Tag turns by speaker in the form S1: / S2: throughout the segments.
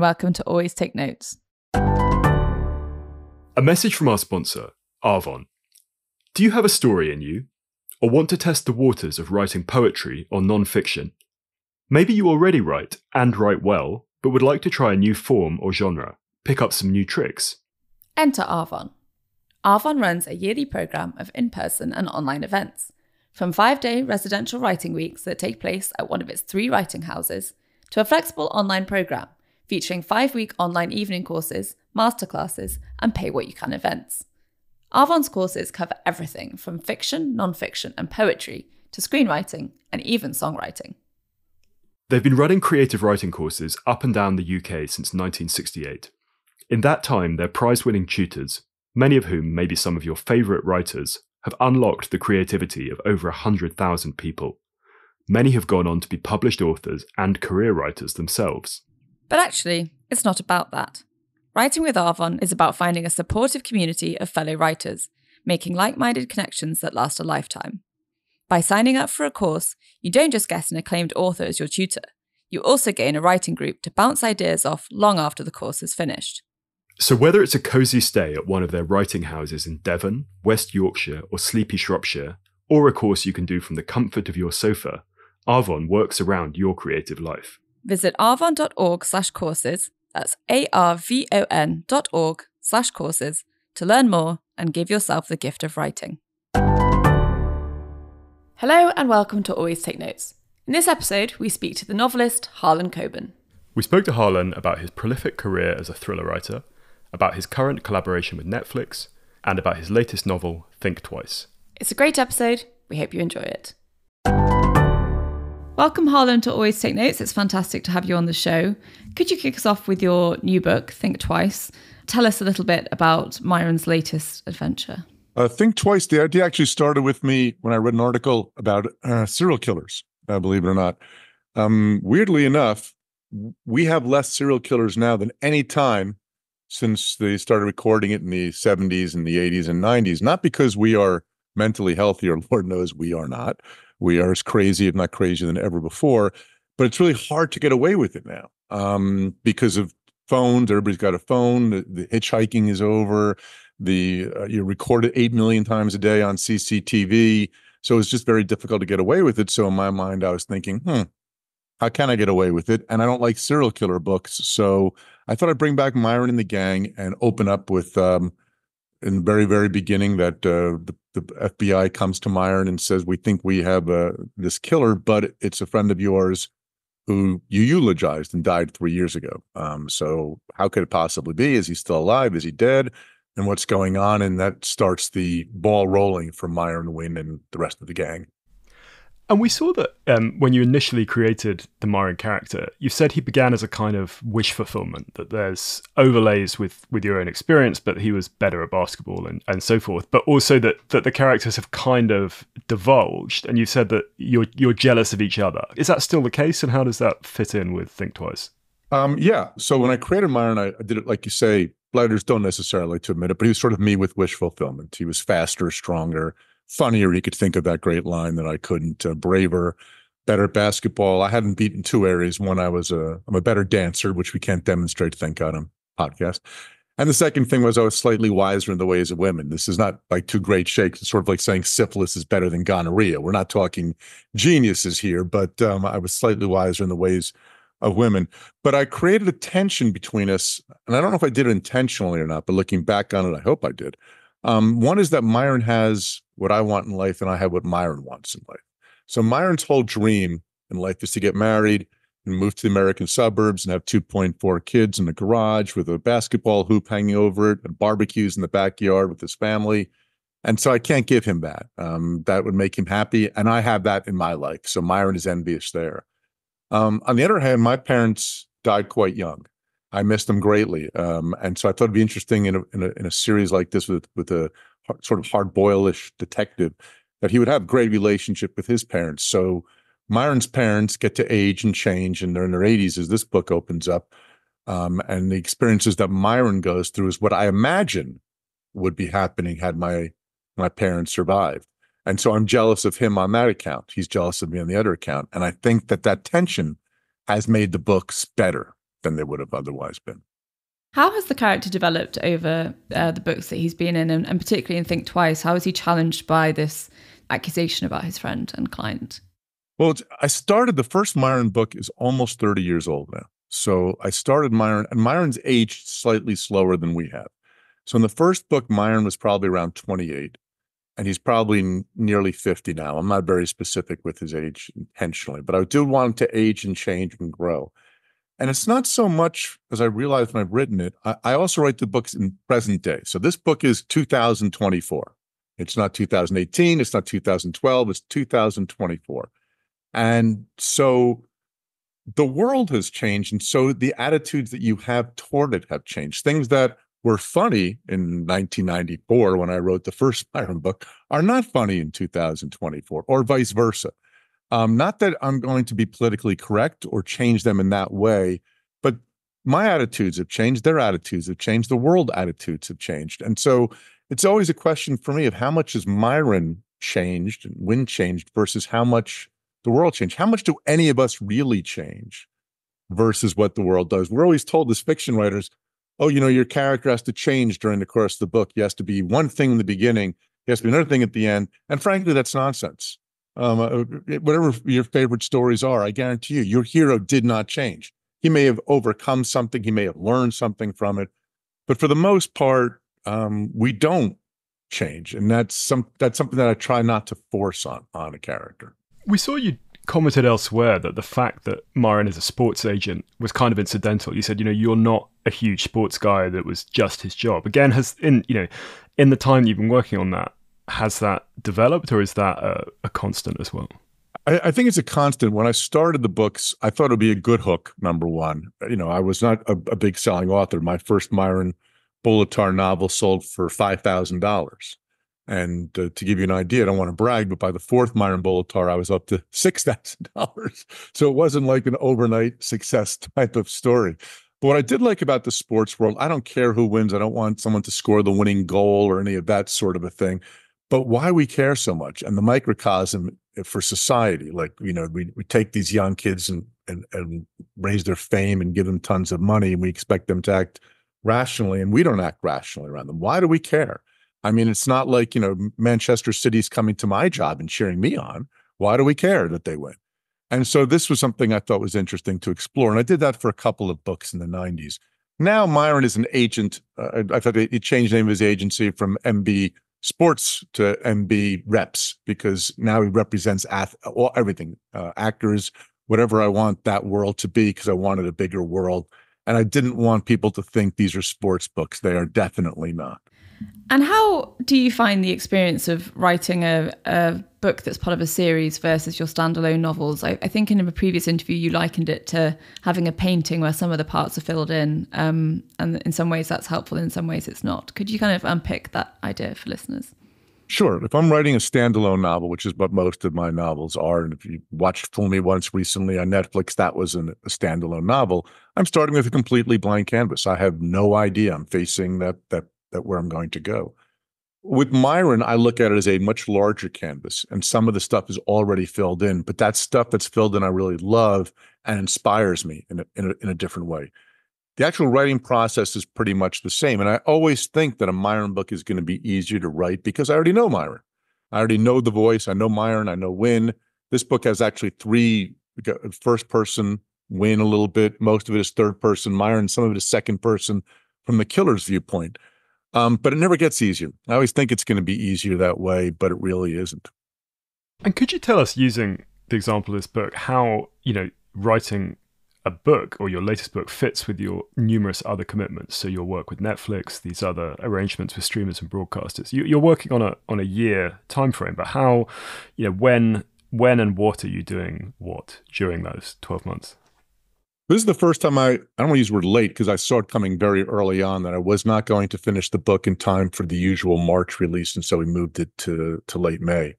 S1: and welcome to Always Take Notes.
S2: A message from our sponsor, Arvon. Do you have a story in you? Or want to test the waters of writing poetry or non fiction? Maybe you already write and write well, but would like to try a new form or genre, pick up some new tricks.
S1: Enter Arvon. Arvon runs a yearly program of in person and online events, from five day residential writing weeks that take place at one of its three writing houses, to a flexible online program featuring five week online evening courses, masterclasses, and pay what you can events. Arvon's courses cover everything from fiction, non fiction, and poetry to screenwriting and even songwriting.
S2: They've been running creative writing courses up and down the UK since 1968. In that time, their prize winning tutors, many of whom may be some of your favourite writers, have unlocked the creativity of over 100,000 people. Many have gone on to be published authors and career writers themselves.
S1: But actually, it's not about that. Writing with Arvon is about finding a supportive community of fellow writers, making like minded connections that last a lifetime. By signing up for a course, you don't just get an acclaimed author as your tutor, you also gain a writing group to bounce ideas off long after the course is finished.
S2: So, whether it's a cosy stay at one of their writing houses in Devon, West Yorkshire, or sleepy Shropshire, or a course you can do from the comfort of your sofa, Arvon works around your creative life.
S1: Visit arvon.org slash courses, that's A-R-V-O-N dot org slash courses, to learn more and give yourself the gift of writing. Hello and welcome to Always Take Notes. In this episode, we speak to the novelist Harlan Coben.
S2: We spoke to Harlan about his prolific career as a thriller writer, about his current collaboration with Netflix, and about his latest novel, Think Twice.
S1: It's a great episode. We hope you enjoy it. Welcome, Harlan, to Always Take Notes. It's fantastic to have you on the show. Could you kick us off with your new book, Think Twice? Tell us a little bit about Myron's latest adventure.
S3: Uh, Think Twice, the idea actually started with me when I read an article about uh, serial killers, uh, believe it or not. Um, weirdly enough, we have less serial killers now than any time since they started recording it in the 70s and the 80s and 90s. Not because we are mentally healthy, or Lord knows we are not. We are as crazy, if not crazier than ever before. But it's really hard to get away with it now um, because of phones. Everybody's got a phone. The, the hitchhiking is over. The uh, you record it eight million times a day on CCTV. So it's just very difficult to get away with it. So in my mind, I was thinking, hmm, how can I get away with it? And I don't like serial killer books, so I thought I'd bring back Myron and the gang and open up with um, in the very very beginning that uh, the the FBI comes to Myron and says, "We think we have uh, this killer, but it's a friend of yours who you eulogized and died three years ago. Um, so how could it possibly be? Is he still alive? Is he dead? And what's going on?" And that starts the ball rolling for Myron Win and the rest of the gang.
S2: And we saw that um, when you initially created the Myron character, you said he began as a kind of wish fulfillment, that there's overlays with, with your own experience, but he was better at basketball and, and so forth. But also that, that the characters have kind of divulged, and you said that you're, you're jealous of each other. Is that still the case? And how does that fit in with Think Twice?
S3: Um, yeah. So when I created Myron, I, I did it like you say, Blighters don't necessarily to admit it, but he was sort of me with wish fulfillment. He was faster, stronger funnier. He could think of that great line that I couldn't. Uh, braver, better basketball. I hadn't beaten two areas. One, I was a I'm a better dancer, which we can't demonstrate, thank God, on podcast. And the second thing was I was slightly wiser in the ways of women. This is not like two great shakes. It's sort of like saying syphilis is better than gonorrhea. We're not talking geniuses here, but um, I was slightly wiser in the ways of women. But I created a tension between us, and I don't know if I did it intentionally or not. But looking back on it, I hope I did. Um, one is that Myron has what I want in life, and I have what Myron wants in life. So Myron's whole dream in life is to get married and move to the American suburbs and have 2.4 kids in the garage with a basketball hoop hanging over it and barbecues in the backyard with his family. And so I can't give him that. Um, that would make him happy. And I have that in my life. So Myron is envious there. Um, on the other hand, my parents died quite young. I missed them greatly. Um, and so I thought it'd be interesting in a, in a, in a series like this with, with a sort of hard boilish detective, that he would have great relationship with his parents. So Myron's parents get to age and change, and they're in their 80s as this book opens up. Um, and the experiences that Myron goes through is what I imagine would be happening had my my parents survived. And so I'm jealous of him on that account. He's jealous of me on the other account. And I think that that tension has made the books better. Than they would have otherwise been.
S1: How has the character developed over uh, the books that he's been in, and, and particularly in Think Twice? How is he challenged by this accusation about his friend and client?
S3: Well, I started the first Myron book is almost 30 years old now. So I started Myron, and Myron's aged slightly slower than we have. So in the first book, Myron was probably around 28, and he's probably nearly 50 now. I'm not very specific with his age intentionally, but I do want him to age and change and grow. And it's not so much as I realized when I've written it. I, I also write the books in present day. So this book is 2024. It's not 2018. It's not 2012. It's 2024. And so the world has changed. And so the attitudes that you have toward it have changed. Things that were funny in 1994 when I wrote the first Myron book are not funny in 2024, or vice versa. Um, not that I'm going to be politically correct or change them in that way, but my attitudes have changed, their attitudes have changed, the world attitudes have changed. And so it's always a question for me of how much has Myron changed and when changed versus how much the world changed. How much do any of us really change versus what the world does? We're always told as fiction writers, oh, you know, your character has to change during the course of the book. He has to be one thing in the beginning, he has to be another thing at the end. And frankly, that's nonsense. Um, uh, whatever your favorite stories are, I guarantee you, your hero did not change. He may have overcome something, he may have learned something from it, but for the most part, um, we don't change, and that's some that's something that I try not to force on on a character.
S2: We saw you commented elsewhere that the fact that Myron is a sports agent was kind of incidental. You said, you know, you're not a huge sports guy that was just his job. Again, has in you know, in the time you've been working on that, has that developed or is that a, a constant as well?
S3: I, I, think it's a constant. When I started the books, I thought it would be a good hook. Number one, you know, I was not a, a big selling author. My first Myron Bolitar novel sold for five thousand dollars. And uh, to give you an idea, I don't want to brag, but by the fourth Myron Bolitar, I was up to $6,000. So it wasn't like an overnight success type of story. But what I did like about the sports world, I don't care who wins. I don't want someone to score the winning goal or any of that sort of a thing. But why we care so much and the microcosm for society, like, you know, we, we take these young kids and, and, and raise their fame and give them tons of money and we expect them to act rationally and we don't act rationally around them. Why do we care? I mean, it's not like, you know, Manchester City's coming to my job and cheering me on. Why do we care that they win? And so this was something I thought was interesting to explore. And I did that for a couple of books in the 90s. Now Myron is an agent. Uh, I thought he changed the name of his agency from MB Sports to MB Reps because now he represents ath- all, everything, uh, actors, whatever I want that world to be, because I wanted a bigger world. And I didn't want people to think these are sports books. They are definitely not.
S1: And how do you find the experience of writing a, a book that's part of a series versus your standalone novels? I, I, think in a previous interview you likened it to having a painting where some of the parts are filled in, um, and in some ways that's helpful, in some ways it's not. Could you kind of unpick that idea for listeners?
S3: Sure. If I'm writing a standalone novel, which is what most of my novels are, and if you watched Fool Me Once recently on Netflix, that was an, a standalone novel. I'm starting with a completely blank canvas. I have no idea. I'm facing that that that where I'm going to go. With Myron, I look at it as a much larger canvas, and some of the stuff is already filled in. But that stuff that's filled in, I really love and inspires me in a, in a, in a different way. The actual writing process is pretty much the same, and I always think that a Myron book is going to be easier to write because I already know Myron. I already know the voice. I know Myron. I know Win. This book has actually three first person. Win a little bit. Most of it is third person. Myron. Some of it is second person from the killer's viewpoint. Um, but it never gets easier. I always think it's going to be easier that way, but it really isn't.
S2: And could you tell us, using the example of this book, how you know writing a book or your latest book fits with your numerous other commitments? So your work with Netflix, these other arrangements with streamers and broadcasters. You, are working on a on a year time frame, but how, you know, when when and what are you doing what during those twelve months?
S3: This is the first time I, I don't want to use the word late because I saw it coming very early on that I was not going to finish the book in time for the usual March release. And so we moved it to, to late May.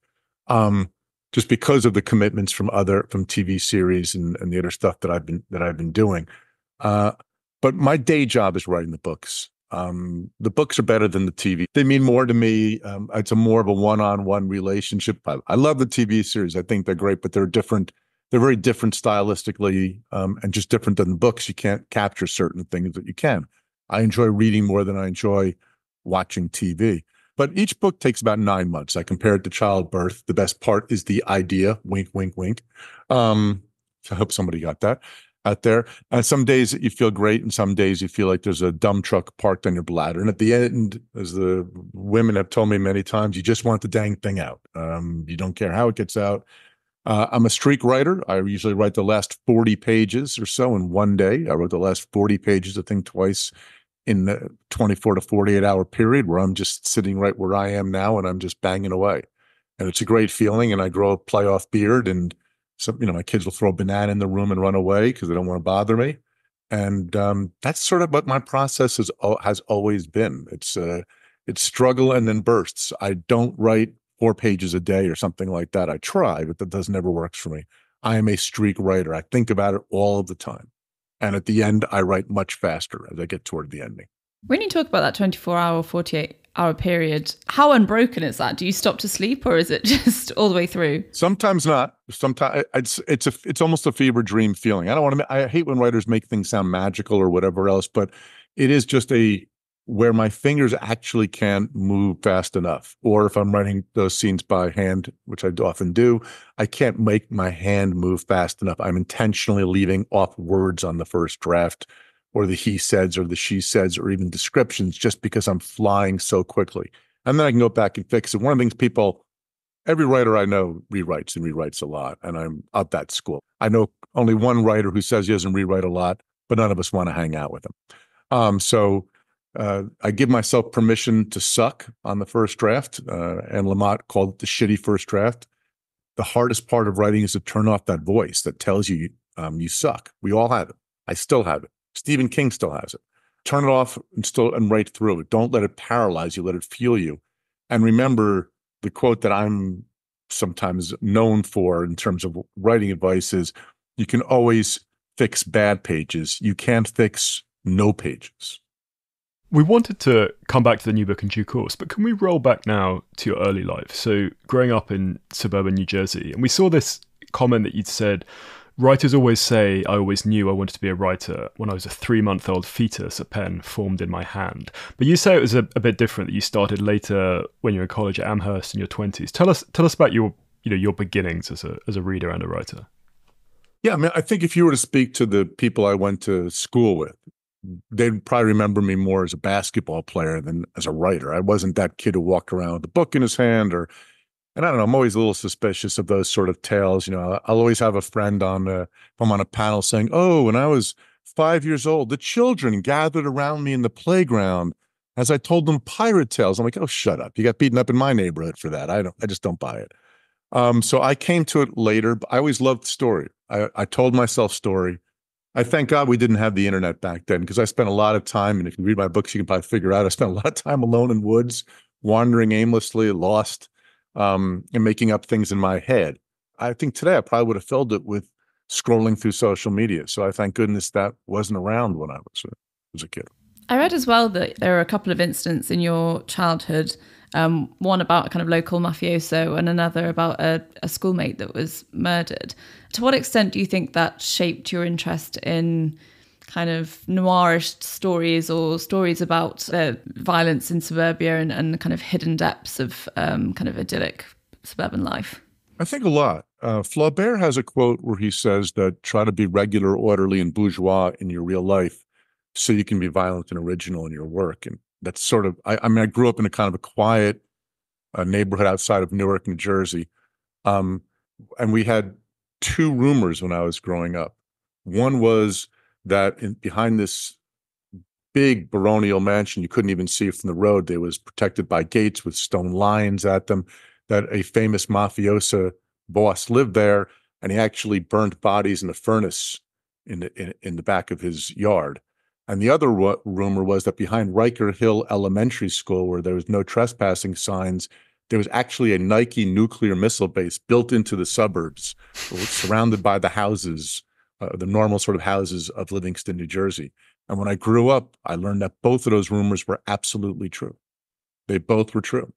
S3: Um, just because of the commitments from other, from TV series and, and the other stuff that I've been, that I've been doing. Uh, but my day job is writing the books. Um, the books are better than the TV. They mean more to me. Um, it's a more of a one-on-one relationship. I, I love the TV series. I think they're great, but they're different they're very different stylistically um, and just different than the books. You can't capture certain things that you can. I enjoy reading more than I enjoy watching TV. But each book takes about nine months. I compare it to childbirth. The best part is the idea. Wink, wink, wink. Um, I hope somebody got that out there. And some days you feel great, and some days you feel like there's a dump truck parked on your bladder. And at the end, as the women have told me many times, you just want the dang thing out. Um, you don't care how it gets out. Uh, I'm a streak writer. I usually write the last 40 pages or so in one day. I wrote the last 40 pages, I think, twice in the 24 to 48 hour period where I'm just sitting right where I am now and I'm just banging away. And it's a great feeling. And I grow a playoff beard and some, you know, my kids will throw a banana in the room and run away because they don't want to bother me. And um, that's sort of what my process has has always been. It's uh, it's struggle and then bursts. I don't write four pages a day or something like that. I try, but that does never works for me. I am a streak writer. I think about it all of the time. And at the end, I write much faster as I get toward the ending.
S1: When you talk about that 24 hour, 48 hour period, how unbroken is that? Do you stop to sleep or is it just all the way through?
S3: Sometimes not. Sometimes it's it's a it's almost a fever dream feeling. I don't want to I hate when writers make things sound magical or whatever else, but it is just a where my fingers actually can't move fast enough. Or if I'm writing those scenes by hand, which I often do, I can't make my hand move fast enough. I'm intentionally leaving off words on the first draft or the he says or the she says or even descriptions just because I'm flying so quickly. And then I can go back and fix it. One of the things people, every writer I know rewrites and rewrites a lot. And I'm of that school. I know only one writer who says he doesn't rewrite a lot, but none of us want to hang out with him. Um, so uh, I give myself permission to suck on the first draft, uh, Anne Lamott called it the shitty first draft. The hardest part of writing is to turn off that voice that tells you um, you suck. We all have it. I still have it. Stephen King still has it. Turn it off and still and write through it. Don't let it paralyze you. Let it fuel you. And remember the quote that I'm sometimes known for in terms of writing advice is you can always fix bad pages. You can't fix no pages.
S2: We wanted to come back to the new book in due course, but can we roll back now to your early life? So, growing up in suburban New Jersey, and we saw this comment that you'd said writers always say, I always knew I wanted to be a writer when I was a three month old fetus, a pen formed in my hand. But you say it was a, a, bit different, that you started later when you were in college at Amherst in your 20s. Tell us, tell us about your, you know, your beginnings as a, as a reader and a writer.
S3: Yeah, I mean, I think if you were to speak to the people I went to school with, they'd probably remember me more as a basketball player than as a writer. I wasn't that kid who walked around with a book in his hand or and I don't know, I'm always a little suspicious of those sort of tales. You know, I'll always have a friend on uh, if I'm on a panel saying, "Oh, when I was five years old, the children gathered around me in the playground as I told them pirate tales." I'm like, "Oh, shut up! You got beaten up in my neighborhood for that. I don't. I just don't buy it." Um, so I came to it later. But I always loved story. I, I told myself story. I thank God we didn't have the internet back then because I spent a lot of time, and if you read my books, you can probably figure out I spent a lot of time alone in woods, wandering aimlessly, lost, um, and making up things in my head. I think today I probably would have filled it with scrolling through social media. So I thank goodness that wasn't around when I was a, was a kid.
S1: I read as well that there are a couple of incidents in your childhood um, one about kind of local mafioso and another about a, a schoolmate that was murdered. To what extent do you think that shaped your interest in kind of noirish stories or stories about uh, violence in suburbia and, and kind of hidden depths of um, kind of idyllic suburban life?
S3: I think a lot. Uh, Flaubert has a quote where he says that try to be regular, orderly, and bourgeois in your real life so you can be violent and original in your work. And that's sort of I, I mean I grew up in a kind of a quiet uh, neighborhood outside of Newark, New Jersey, um, and we had two rumors when I was growing up. One was that in, behind this big baronial mansion, you couldn't even see it from the road. There was protected by gates with stone lions at them. That a famous mafiosa boss lived there, and he actually burnt bodies in a furnace in the in, in the back of his yard. And the other ru- rumor was that behind Riker Hill Elementary School, where there was no trespassing signs, there was actually a Nike nuclear missile base built into the suburbs, surrounded by the houses, uh, the normal sort of houses of Livingston, New Jersey. And when I grew up, I learned that both of those rumors were absolutely true. They both were true.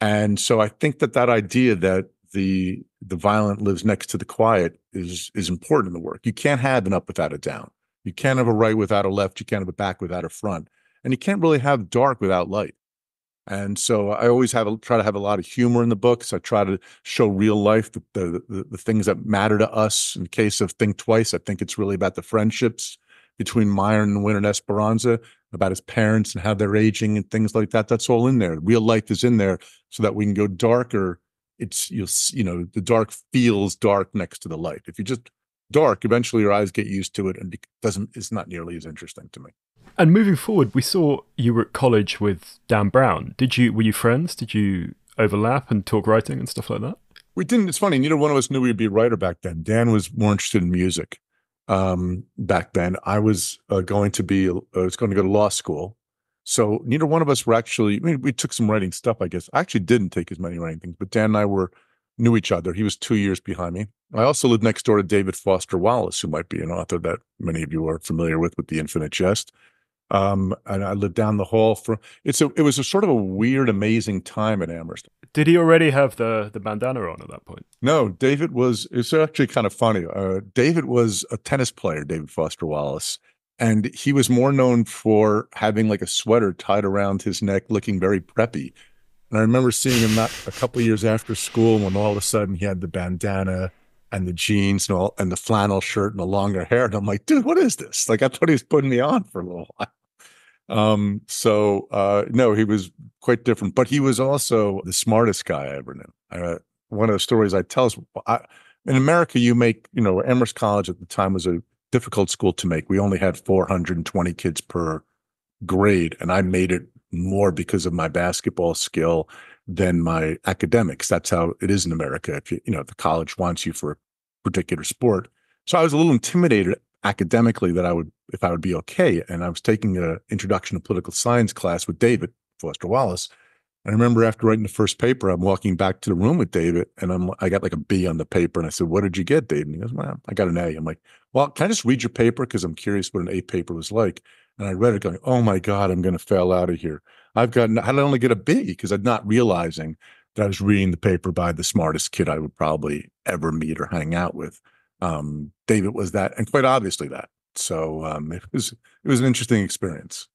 S3: And so I think that that idea that the the violent lives next to the quiet is is important in the work. You can't have an up without a down. You can't have a right without a left. You can't have a back without a front, and you can't really have dark without light. And so I always have a, try to have a lot of humor in the books. I try to show real life the, the, the things that matter to us. In the case of Think Twice, I think it's really about the friendships between Myron and Winter and Esperanza, about his parents and how they're aging and things like that. That's all in there. Real life is in there so that we can go darker. It's you'll you know the dark feels dark next to the light. If you just dark, eventually your eyes get used to it and it doesn't. It's not nearly as interesting to me.
S2: And moving forward, we saw you were at college with Dan Brown. Did you were you friends? Did you overlap and talk writing and stuff like that?
S3: We didn't. It's funny. Neither one of us knew we'd be a writer back then. Dan was more interested in music um, back then. I was uh, going to be. Uh, I was going to go to law school. So neither one of us were actually. I mean, we took some writing stuff. I guess I actually didn't take as many writing things, but Dan and I were knew each other. He was two years behind me. I also lived next door to David Foster Wallace, who might be an author that many of you are familiar with, with The Infinite Jest. Um, and I lived down the hall from. It's a. It was a sort of a weird, amazing time at Amherst.
S2: Did he already have the the bandana on at that point?
S3: No, David was. It's actually kind of funny. Uh, David was a tennis player, David Foster Wallace, and he was more known for having like a sweater tied around his neck, looking very preppy. And I remember seeing him a couple years after school when all of a sudden he had the bandana and the jeans and all and the flannel shirt and the longer hair. And I'm like, dude, what is this? Like I thought he was putting me on for a little while. Um, so uh no, he was quite different, but he was also the smartest guy I ever knew. Uh, one of the stories I tell is I, in America, you make, you know, Amherst College at the time was a difficult school to make. We only had 420 kids per grade, and I made it more because of my basketball skill than my academics. That's how it is in America. If you, you know, the college wants you for a particular sport. So I was a little intimidated academically that I would, if I would be okay. And I was taking an introduction to political science class with David Foster Wallace. I remember after writing the first paper, I'm walking back to the room with David and I'm, I got like a B on the paper. And I said, what did you get, David? And he goes, well, I got an A. I'm like, well, can I just read your paper? Cause I'm curious what an A paper was like. And I read it going, oh my God, I'm going to fail out of here. I've gotten, how did I only get a B? Because I'm not realizing that I was reading the paper by the smartest kid I would probably ever meet or hang out with. Um, David was that, and quite obviously that. So um, it was it was an interesting experience.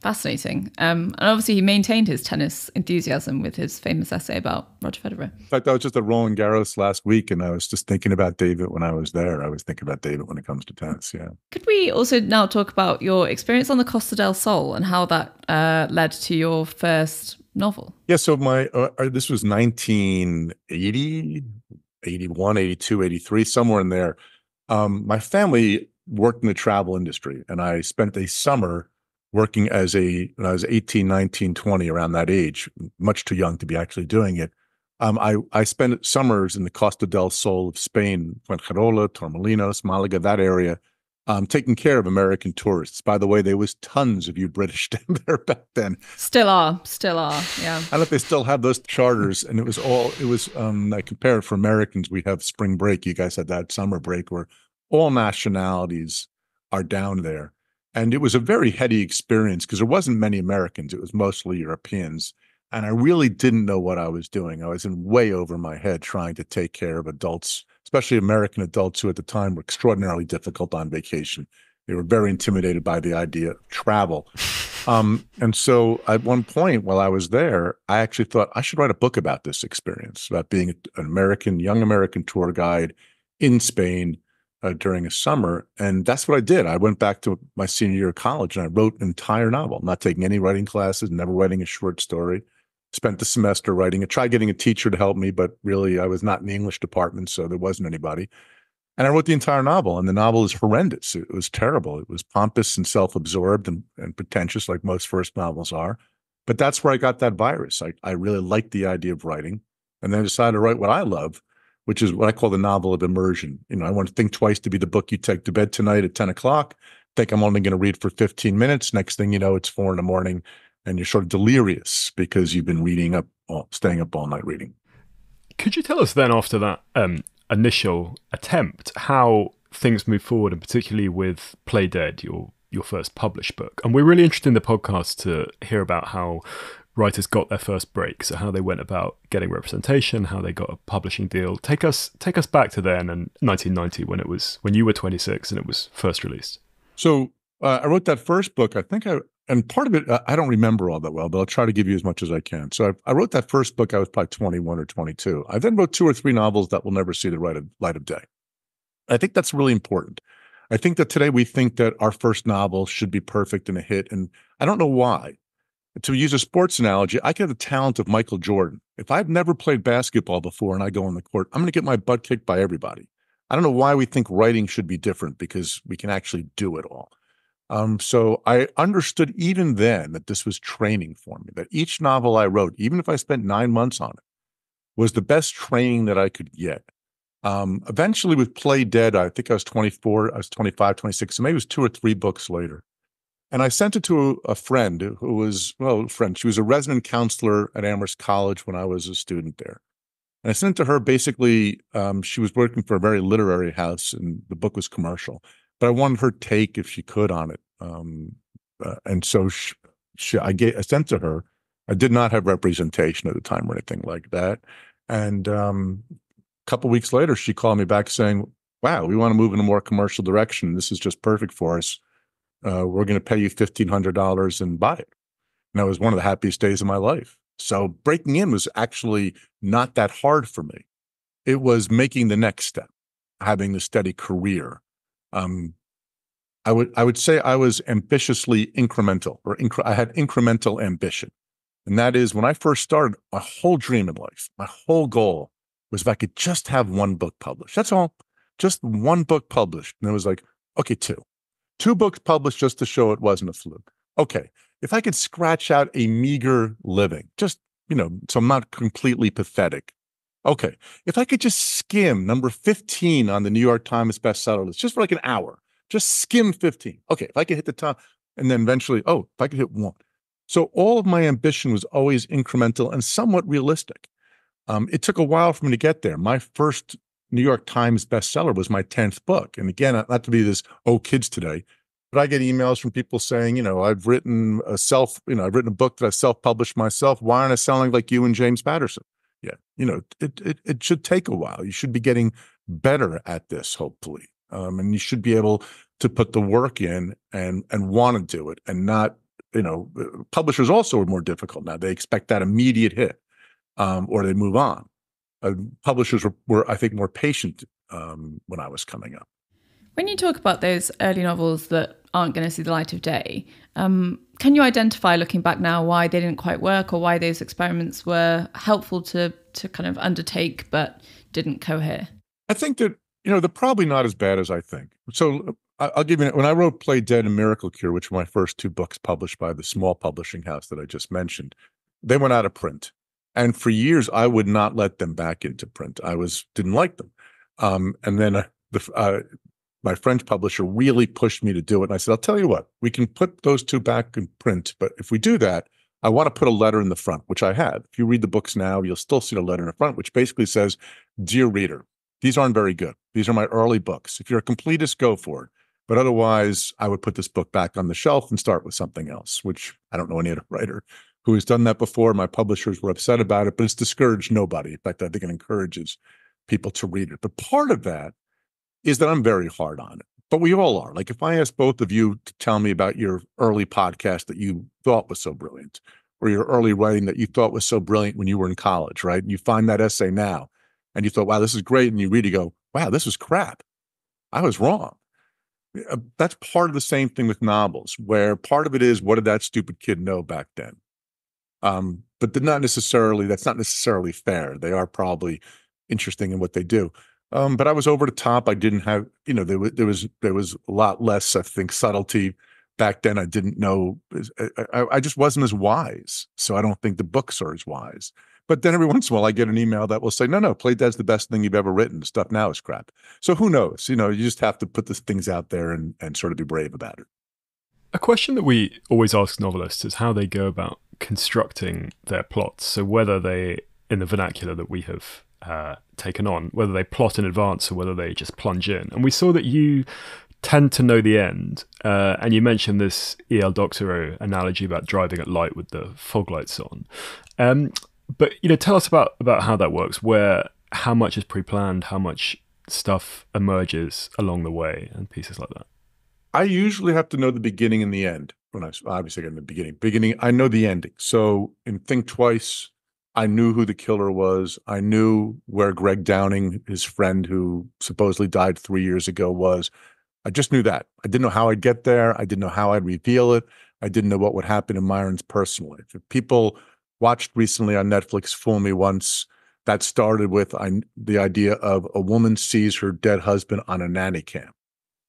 S1: Fascinating. Um, and obviously, he maintained his tennis enthusiasm with his famous essay about Roger Federer.
S3: In fact, I was just at Roland Garros last week, and I was just thinking about David when I was there. I was thinking about David when it comes to tennis. Yeah.
S1: Could we also now talk about your experience on the Costa del Sol and how that uh, led to your first novel?
S3: Yeah. So my uh, uh this was 1980, 81, 82, 83, somewhere in there. Um, my family worked in the travel industry, and I spent a summer working as a when I was 18, 19, 20, around that age, much too young to be actually doing it. Um, I, I spent summers in the Costa del Sol of Spain, Fuengirola, Torremolinos, Malaga, that area, um, taking care of American tourists. By the way, there was tons of you British down there back then.
S1: Still are, still are, yeah. I
S3: don't know if they still have those charters. And it was all, it was, um, I compare it for Americans, we have spring break. You guys had that summer break where all nationalities are down there. And it was a very heady experience because there wasn't many Americans. It was mostly Europeans. And I really didn't know what I was doing. I was in way over my head trying to take care of adults, especially American adults who at the time were extraordinarily difficult on vacation. They were very intimidated by the idea of travel. Um, and so at one point while I was there, I actually thought I should write a book about this experience, about being an American, young American tour guide in Spain uh, during a summer. And that's what I did. I went back to my senior year of college and I wrote an entire novel, not taking any writing classes, never writing a short story. Spent the semester writing it, tried getting a teacher to help me, but really I was not in the English department, so there wasn't anybody. And I wrote the entire novel, and the novel is horrendous. It was terrible. It was pompous and self absorbed and, and pretentious, like most first novels are. But that's where I got that virus. I, I really liked the idea of writing. And then I decided to write what I love, which is what I call the novel of immersion. You know, I want to think twice to be the book you take to bed tonight at 10 o'clock. Think I'm only going to read for 15 minutes. Next thing you know, it's four in the morning and you're sort of delirious because you've been reading up, staying up all night reading.
S2: Could you tell us then, after that um, initial attempt, how things move forward, and particularly with Play Dead, your your first published book? And we're really interested in the podcast to hear about how writers got their first break. So how they went about getting representation, how they got a publishing deal. Take us take us back to then and 1990 when it was when you were 26 and it was first released.
S3: So uh, I wrote that first book. I think I and part of it I don't remember all that well, but I'll try to give you as much as I can. So I, I wrote that first book. I was probably 21 or 22. I then wrote two or three novels that will never see the light of, light of day. I think that's really important. I think that today we think that our first novel should be perfect and a hit, and I don't know why to use a sports analogy, I get the talent of Michael Jordan. If I've never played basketball before and I go on the court, I'm going to get my butt kicked by everybody. I don't know why we think writing should be different because we can actually do it all. Um, so I understood even then that this was training for me, that each novel I wrote, even if I spent nine months on it, was the best training that I could get. Um, eventually, with Play Dead, I think I was 24, I was 25, 26, so maybe it was two or three books later. And I sent it to a friend who was, well, a friend. She was a resident counselor at Amherst College when I was a student there. And I sent it to her basically, um, she was working for a very literary house and the book was commercial, but I wanted her take if she could on it. Um, uh, and so she, she, I, gave, I sent to her. I did not have representation at the time or anything like that. And um, a couple weeks later, she called me back saying, wow, we want to move in a more commercial direction. This is just perfect for us uh, we're going to pay you $1,500 and buy it. And that was one of the happiest days of my life. So breaking in was actually not that hard for me. It was making the next step, having the steady career. Um, I would I would say I was ambitiously incremental, or incre- I had incremental ambition, and that is when I first started. My whole dream in life, my whole goal was if I could just have one book published. That's all, just one book published. And it was like, okay, two, Two books published just to show it wasn't a fluke. Okay, if I could scratch out a meager living, just, you know, so I'm not completely pathetic. Okay, if I could just skim number 15 on the New York Times bestseller list just for like an hour, just skim 15. Okay, if I could hit the top and then eventually, oh, if I could hit one. So all of my ambition was always incremental and somewhat realistic. Um, it took a while for me to get there. My first New York Times bestseller was my 10th book. And again, not to be this, oh, kids today, but I get emails from people saying, you know, I've written a self, you know, I've written a book that I self-published myself. Why aren't I selling like you and James Patterson? Yeah. You know, it, it, it should take a while. You should be getting better at this, hopefully. Um, and you should be able to put the work in and, and want to do it and not, you know, uh, publishers also are more difficult now. They expect that immediate hit um, or they move on uh, publishers were, were, I think, more patient um, when I was coming up.
S1: When you talk about those early novels that aren't going to see the light of day, um, can you identify, looking back now, why they didn't quite work or why those experiments were helpful to to kind of undertake but didn't cohere?
S3: I think that you know they're probably not as bad as I think. So I'll give you when I wrote Play Dead and Miracle Cure, which were my first two books published by the small publishing house that I just mentioned, they went out of print. And for years, I would not let them back into print. I was didn't like them. Um, and then uh, the, uh, my French publisher really pushed me to do it. And I said, I'll tell you what, we can put those two back in print. But if we do that, I want to put a letter in the front, which I have. If you read the books now, you'll still see the letter in the front, which basically says, Dear reader, these aren't very good. These are my early books. If you're a completist, go for it. But otherwise, I would put this book back on the shelf and start with something else, which I don't know any other writer who has done that before. My publishers were upset about it, but it's discouraged nobody. In fact, I think it encourages people to read it. But part of that is that I'm very hard on it. But we all are. Like if I ask both of you to tell me about your early podcast that you thought was so brilliant, or your early writing that you thought was so brilliant when you were in college, right? And you find that essay now and you thought, wow, this is great. And you read it, go, wow, this was crap. I was wrong. Uh, that's part of the same thing with novels, where part of it is, what did that stupid kid know back then? Um, but they're not necessarily that's not necessarily fair. They are probably interesting in what they do. Um, but I was over the top. I didn't have, you know, there was there was there was a lot less, I think, subtlety back then. I didn't know. I, I just wasn't as wise. So I don't think the books are as wise. But then every once in a while, I get an email that will say, "No, no, Play Dead's the best thing you've ever written. Stuff now is crap." So who knows? You know, you just have to put the things out there and and sort of be brave about it.
S2: A question that we always ask novelists is how they go about constructing their plots. So whether they, in the vernacular that we have uh, taken on, whether they plot in advance or whether they just plunge in. And we saw that you tend to know the end. Uh, and you mentioned this E.L. Doctorow analogy about driving at light with the fog lights on. Um, but you know, tell us about about how that works. Where how much is pre-planned, how much stuff emerges along the way, and pieces like that.
S3: I usually have to know the beginning and the end. When I was obviously in the beginning, beginning, I know the ending. So in Think Twice, I knew who the killer was. I knew where Greg Downing, his friend who supposedly died three years ago, was. I just knew that. I didn't know how I'd get there. I didn't know how I'd reveal it. I didn't know what would happen in Myron's personal life. If people watched recently on Netflix Fool Me Once, that started with I, the idea of a woman sees her dead husband on a nanny cam.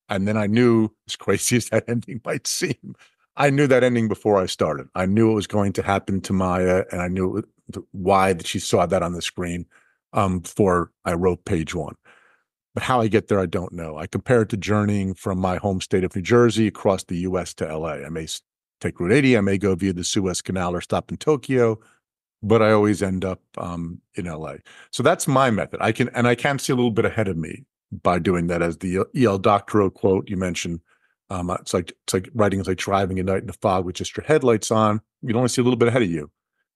S3: And then I knew, as crazy as that ending might seem, I knew that ending before I started. I knew it was going to happen to Maya, and I knew why that she saw that on the screen um, before I wrote page one. But how I get there, I don't know. I compare it to journeying from my home state of New Jersey across the U.S. to L.A. I may take Route 80, I may go via the Suez Canal or stop in Tokyo, but I always end up um, in LA. So that's my method. I can, and I can see a little bit ahead of me by doing that. As the E.L. Doctorow quote you mentioned, um, it's like it's like writing is like driving at night in the fog with just your headlights on. You only see a little bit ahead of you,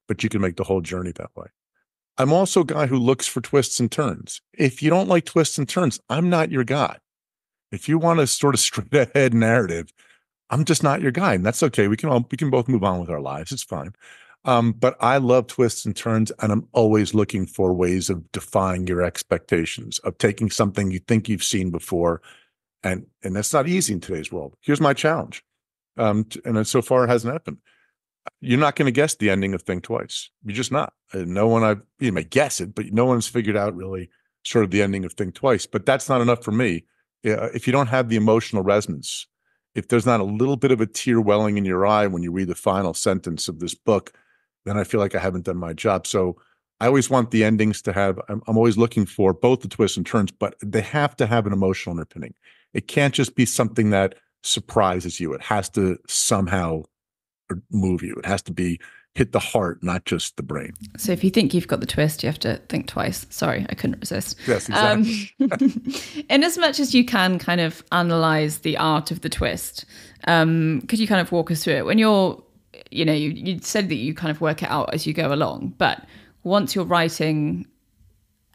S3: but you can make the whole journey that way. I'm also a guy who looks for twists and turns. If you don't like twists and turns, I'm not your guy. If you want a sort of straight ahead narrative, I'm just not your guy, and that's okay. We can all we can both move on with our lives. It's fine. Um, but I love twists and turns, and I'm always looking for ways of defying your expectations, of taking something you think you've seen before, and and that's not easy in today's world. Here's my challenge, um, and so far it hasn't happened. You're not going to guess the ending of Think Twice. You're just not. No one I you may guess it, but no one's figured out really sort of the ending of Think Twice. But that's not enough for me. If you don't have the emotional resonance, if there's not a little bit of a tear welling in your eye when you read the final sentence of this book then I feel like I haven't done my job. So I always want the endings to have, I'm, I'm, always looking for both the twists and turns, but they have to have an emotional underpinning. It can't just be something that surprises you. It has to somehow move you. It has to be hit the heart, not just the brain.
S1: So if you think you've got the twist, you have to think twice. Sorry, I couldn't resist.
S3: Yes, exactly. Um,
S1: in as much as you can kind of analyze the art of the twist, um, could you kind of walk us through it? When you're you know, you, you said that you kind of work it out as you go along, but once you're writing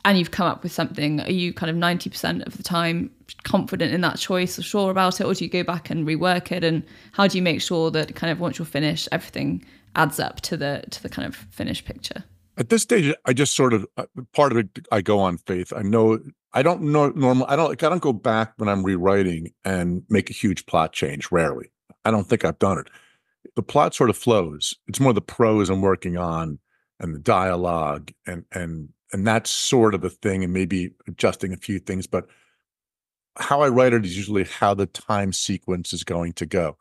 S1: and you've come up with something, are you kind of 90% of the time confident in that choice or sure about it? Or do you go back and rework it? And how do you make sure that kind of once you're finished, everything adds up to the to the kind of finished picture?
S3: At this stage, I just sort of uh, part of it. I go on faith. I know I don't know normal. I don't like. I don't go back when I'm rewriting and make a huge plot change. Rarely. I don't think I've done it the plot sort of flows. It's more the prose I'm working on and the dialogue and and and that's sort of a thing and maybe adjusting a few things but how i write it is usually how the time sequence is going to go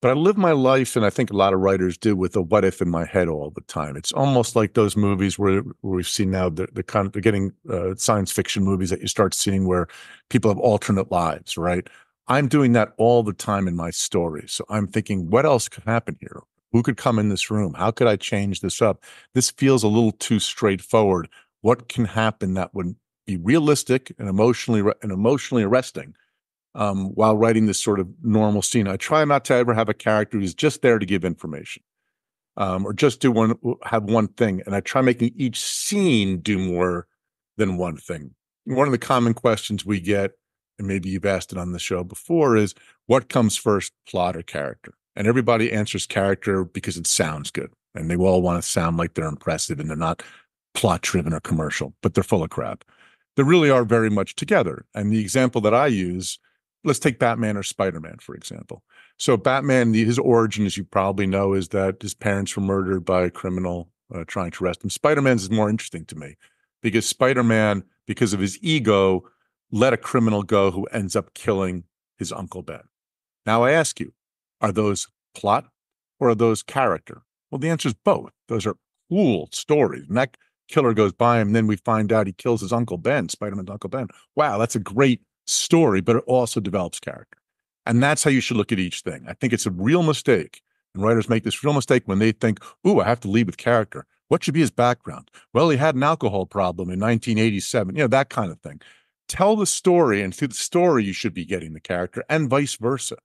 S3: but i live my life and i think a lot of writers do with a what if in my head all the time it's almost like those movies where, where we've seen now the, the kind of, they're getting uh, science fiction movies that you start seeing where people have alternate lives right I'm doing that all the time in my stories. So I'm thinking, what else could happen here? Who could come in this room? How could I change this up? This feels a little too straightforward. What can happen that would be realistic and emotionally and emotionally arresting um, while writing this sort of normal scene? I try not to ever have a character who's just there to give information. Um, or just do one have one thing and i try making each scene do more than one thing one of the common questions we get and maybe you've asked it on the show before, is what comes first, plot or character? And everybody answers character because it sounds good. And they all want to sound like they're impressive and they're not plot driven or commercial, but they're full of crap. They really are very much together. And the example that I use, let's take Batman or Spider Man, for example. So, Batman, his origin, as you probably know, is that his parents were murdered by a criminal uh, trying to arrest him. Spider Man's is more interesting to me because Spider Man, because of his ego, let a criminal go who ends up killing his Uncle Ben. Now I ask you, are those plot or are those character? Well, the answer is both. Those are cool stories. And that killer goes by him, then we find out he kills his Uncle Ben, Spider Man's Uncle Ben. Wow, that's a great story, but it also develops character. And that's how you should look at each thing. I think it's a real mistake. And writers make this real mistake when they think, ooh, I have to lead with character. What should be his background? Well, he had an alcohol problem in 1987, you know, that kind of thing tell the story, and through the story, you should be getting the character, and vice versa.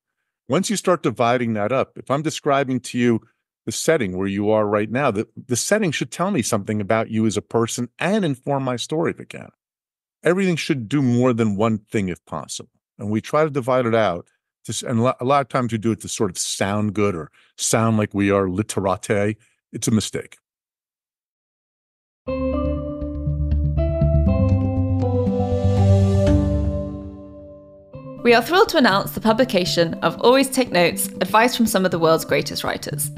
S3: Once you start dividing that up, if I'm describing to you the setting where you are right now, the, the setting should tell me something about you as a person and inform my story if it can. Everything should do more than one thing if possible. And we try to divide it out. To, and a lot of times we do it to sort of sound good or sound like we are literate. It's a mistake.
S1: We are thrilled to announce the publication of Always Take Notes Advice from Some of the World's Greatest Writers.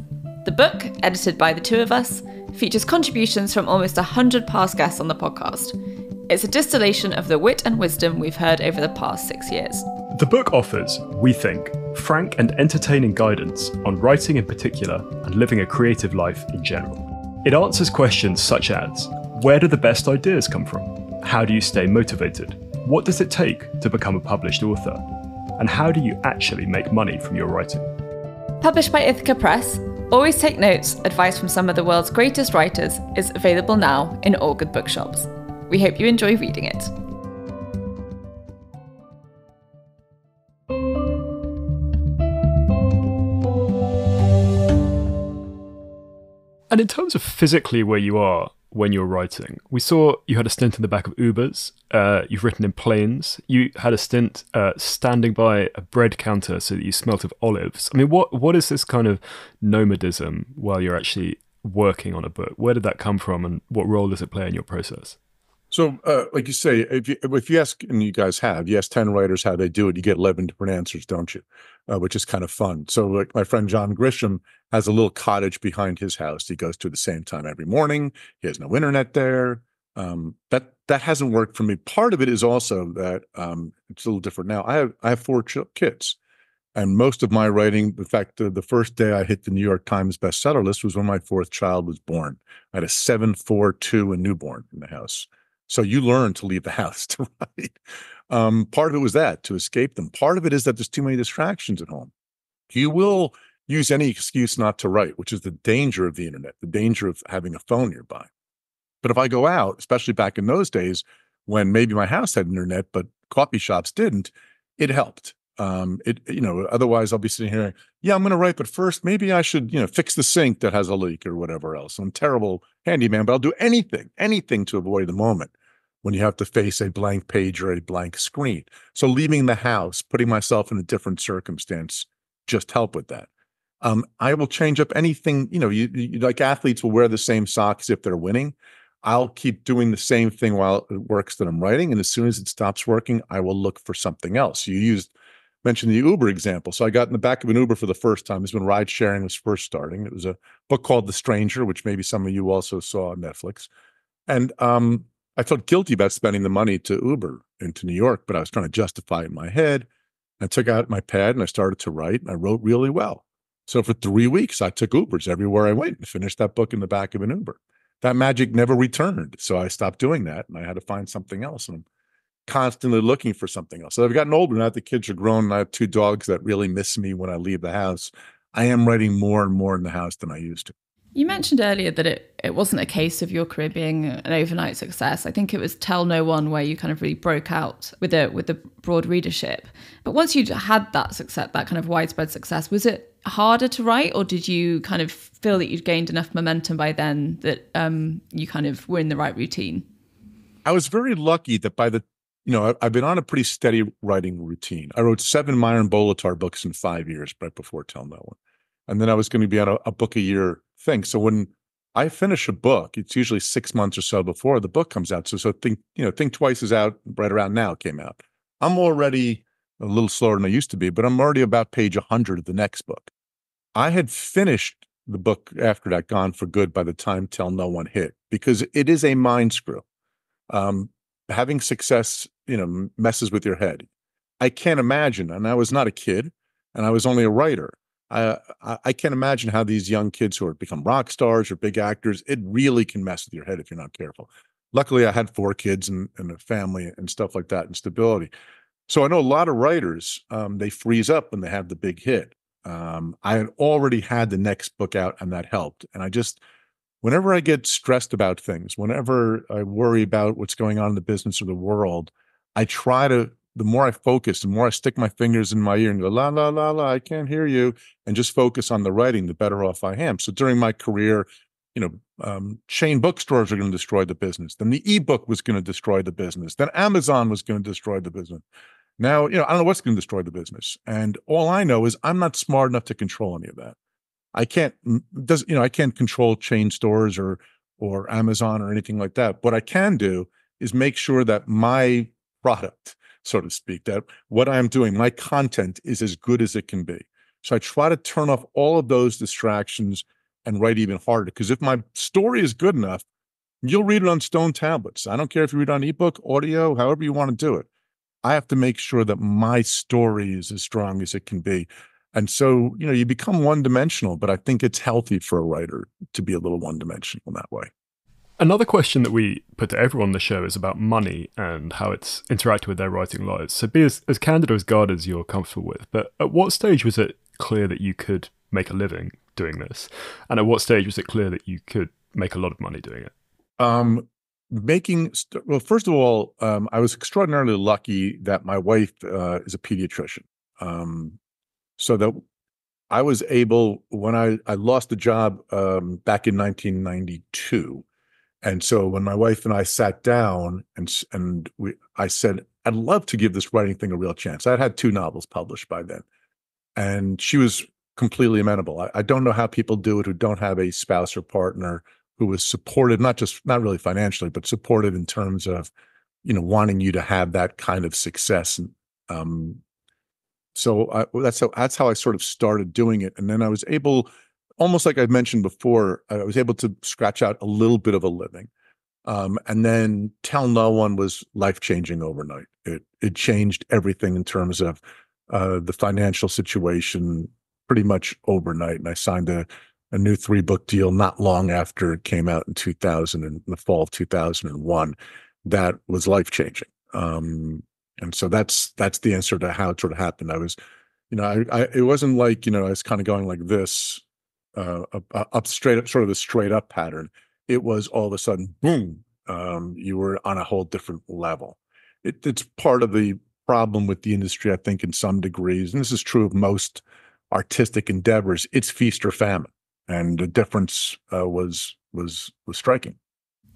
S1: The book, edited by the two of us, features contributions from almost 100 past guests on the podcast. It's a distillation of the wit and wisdom we've heard over the past six years.
S2: The book offers, we think, frank and entertaining guidance on writing in particular and living a creative life in general. It answers questions such as Where do the best ideas come from? How do you stay motivated? What does it take to become a published author? And how do you actually make money from your writing?
S1: Published by Ithaka Press, Always Take Notes Advice from Some of the World's Greatest Writers is available now in all good bookshops. We hope you enjoy reading it.
S2: And in terms of physically where you are, when you're writing. We saw you had a stint in the back of Ubers. Uh, you've written in planes. You had a stint uh, standing by a bread counter so that you smelt of olives. I mean, what what is this kind of nomadism while you're actually working on a book? Where did that come from, and what role does it play in your process?
S3: So, uh, like you say, if you if you ask, and you guys have, you ask ten writers how they do it, you get eleven different answers, don't you? Uh, which is kind of fun. So, like my friend John Grisham has a little cottage behind his house. He goes to the same time every morning. He has no internet there. Um, that that hasn't worked for me. Part of it is also that um, it's a little different now. I have I have four ch- kids, and most of my writing, in fact, uh, the first day I hit the New York Times bestseller list was when my fourth child was born. I had a seven, four, two, and newborn in the house. So you learn to leave the house to write. Um, part of it was that to escape them. Part of it is that there's too many distractions at home. You will use any excuse not to write, which is the danger of the internet, the danger of having a phone nearby. But if I go out, especially back in those days when maybe my house had internet, but coffee shops didn't, it helped. Um, it you know, otherwise I'll be sitting here, yeah, I'm gonna write, but first maybe I should, you know, fix the sink that has a leak or whatever else. I'm terrible handyman, but I'll do anything, anything to avoid the moment when you have to face a blank page or a blank screen. So leaving the house, putting myself in a different circumstance, just help with that. Um, I will change up anything. You know, you, you, like athletes will wear the same socks if they're winning. I'll keep doing the same thing while it works that I'm writing, and as soon as it stops working, I will look for something else. You used mentioned the Uber example. So I got in the back of an Uber for the first time. This when ride sharing was first starting. It was a book called The Stranger, which maybe some of you also saw on Netflix. And um, I felt guilty about spending the money to Uber into New York, but I was trying to justify it in my head. I took out my pad and I started to write, and I wrote really well. So for three weeks, I took Ubers everywhere I went and finished that book in the back of an Uber. That magic never returned. So I stopped doing that and I had to find something else. And I'm constantly looking for something else. So I've gotten older now. The kids are grown. And I have two dogs that really miss me when I leave the house. I am writing more and more in the house than I used to.
S1: You mentioned earlier that it, it wasn't a case of your career being an overnight success. I think it was Tell No One where you kind of really broke out with a with the broad readership. But once you had that success, that kind of widespread success, was it harder to write, or did you kind of feel that you'd gained enough momentum by then that um, you kind of were in the right routine?
S3: I was very lucky that by the you know, I've been on a pretty steady writing routine. I wrote seven Myron Bolitar books in five years right before Tell No One. And then I was going to be on a, a book a year thing. So when I finish a book, it's usually six months or so before the book comes out. So, so think, you know, Think Twice is out right around now, came out. I'm already a little slower than I used to be, but I'm already about page 100 of the next book. I had finished the book after that, Gone for Good, by the time Tell No One hit, because it is a mind screw. Um, having success, you know, messes with your head. I can't imagine, and I was not a kid, and I was only a writer. I, I can't imagine how these young kids who are become rock stars or big actors, it really can mess with your head if you're not careful. Luckily, I had four kids and, and a family and stuff like that and stability. So I know a lot of writers, um, they freeze up when they have the big hit. Um, I had already had the next book out and that helped. And I just, whenever I get stressed about things, whenever I worry about what's going on in the business or the world, I try to, the more I focus, the more I stick my fingers in my ear and go, la, la, la, la, I can't hear you, and just focus on the writing, the better off I am. So during my career, you know, um, chain bookstores are going to destroy the business. Then the ebook was going to destroy the business. Then Amazon was going to destroy the business. Now, you know, I don't know what's going to destroy the business. And all I know is I'm not smart enough to control any of that. I can't does you know, I can't control chain stores or or Amazon or anything like that. What I can do is make sure that my product, so to speak, that what I'm doing, my content is as good as it can be. So I try to turn off all of those distractions and write even harder. Because if my story is good enough, you'll read it on stone tablets. I don't care if you read on ebook, audio, however you want to do it. I have to make sure that my story is as strong as it can be. And so, you know, you become one dimensional, but I think it's healthy for a writer to be a little one dimensional in that way.
S2: Another question that we put to everyone on the show is about money and how it's interacted with their writing lives. So be as, as candid or as guarded as you're comfortable with. But at what stage was it clear that you could make a living doing this? And at what stage was it clear that you could make a lot of money doing it?
S3: Um, making st- well, first of all, um, I was extraordinarily lucky that my wife uh, is a pediatrician, um, so that I was able when I I lost the job um, back in 1992, and so when my wife and I sat down and and we I said I'd love to give this writing thing a real chance. I'd had two novels published by then, and she was completely amenable. I, I, don't know how people do it who don't have a spouse or partner who is supported, not just not really financially, but supported in terms of, you know, wanting you to have that kind of success. Um, so I, that's how that's how I sort of started doing it, and then I was able, almost like I mentioned before, I was able to scratch out a little bit of a living. Um, and then tell no one was life changing overnight. It it changed everything in terms of uh, the financial situation, pretty much overnight. And I signed a, a new three book deal not long after it came out in 2000 in the fall of 2001 that was life changing. Um, and so that's that's the answer to how it sort of happened. I was, you know, I, I it wasn't like you know I was kind of going like this, uh, up, up straight up, sort of a straight up pattern. It was all of a sudden, boom, um, you were on a whole different level. It, it's part of the problem with the industry, I think, in some degrees, and this is true of most artistic endeavors, it's feast or famine, and the difference uh, was was was striking.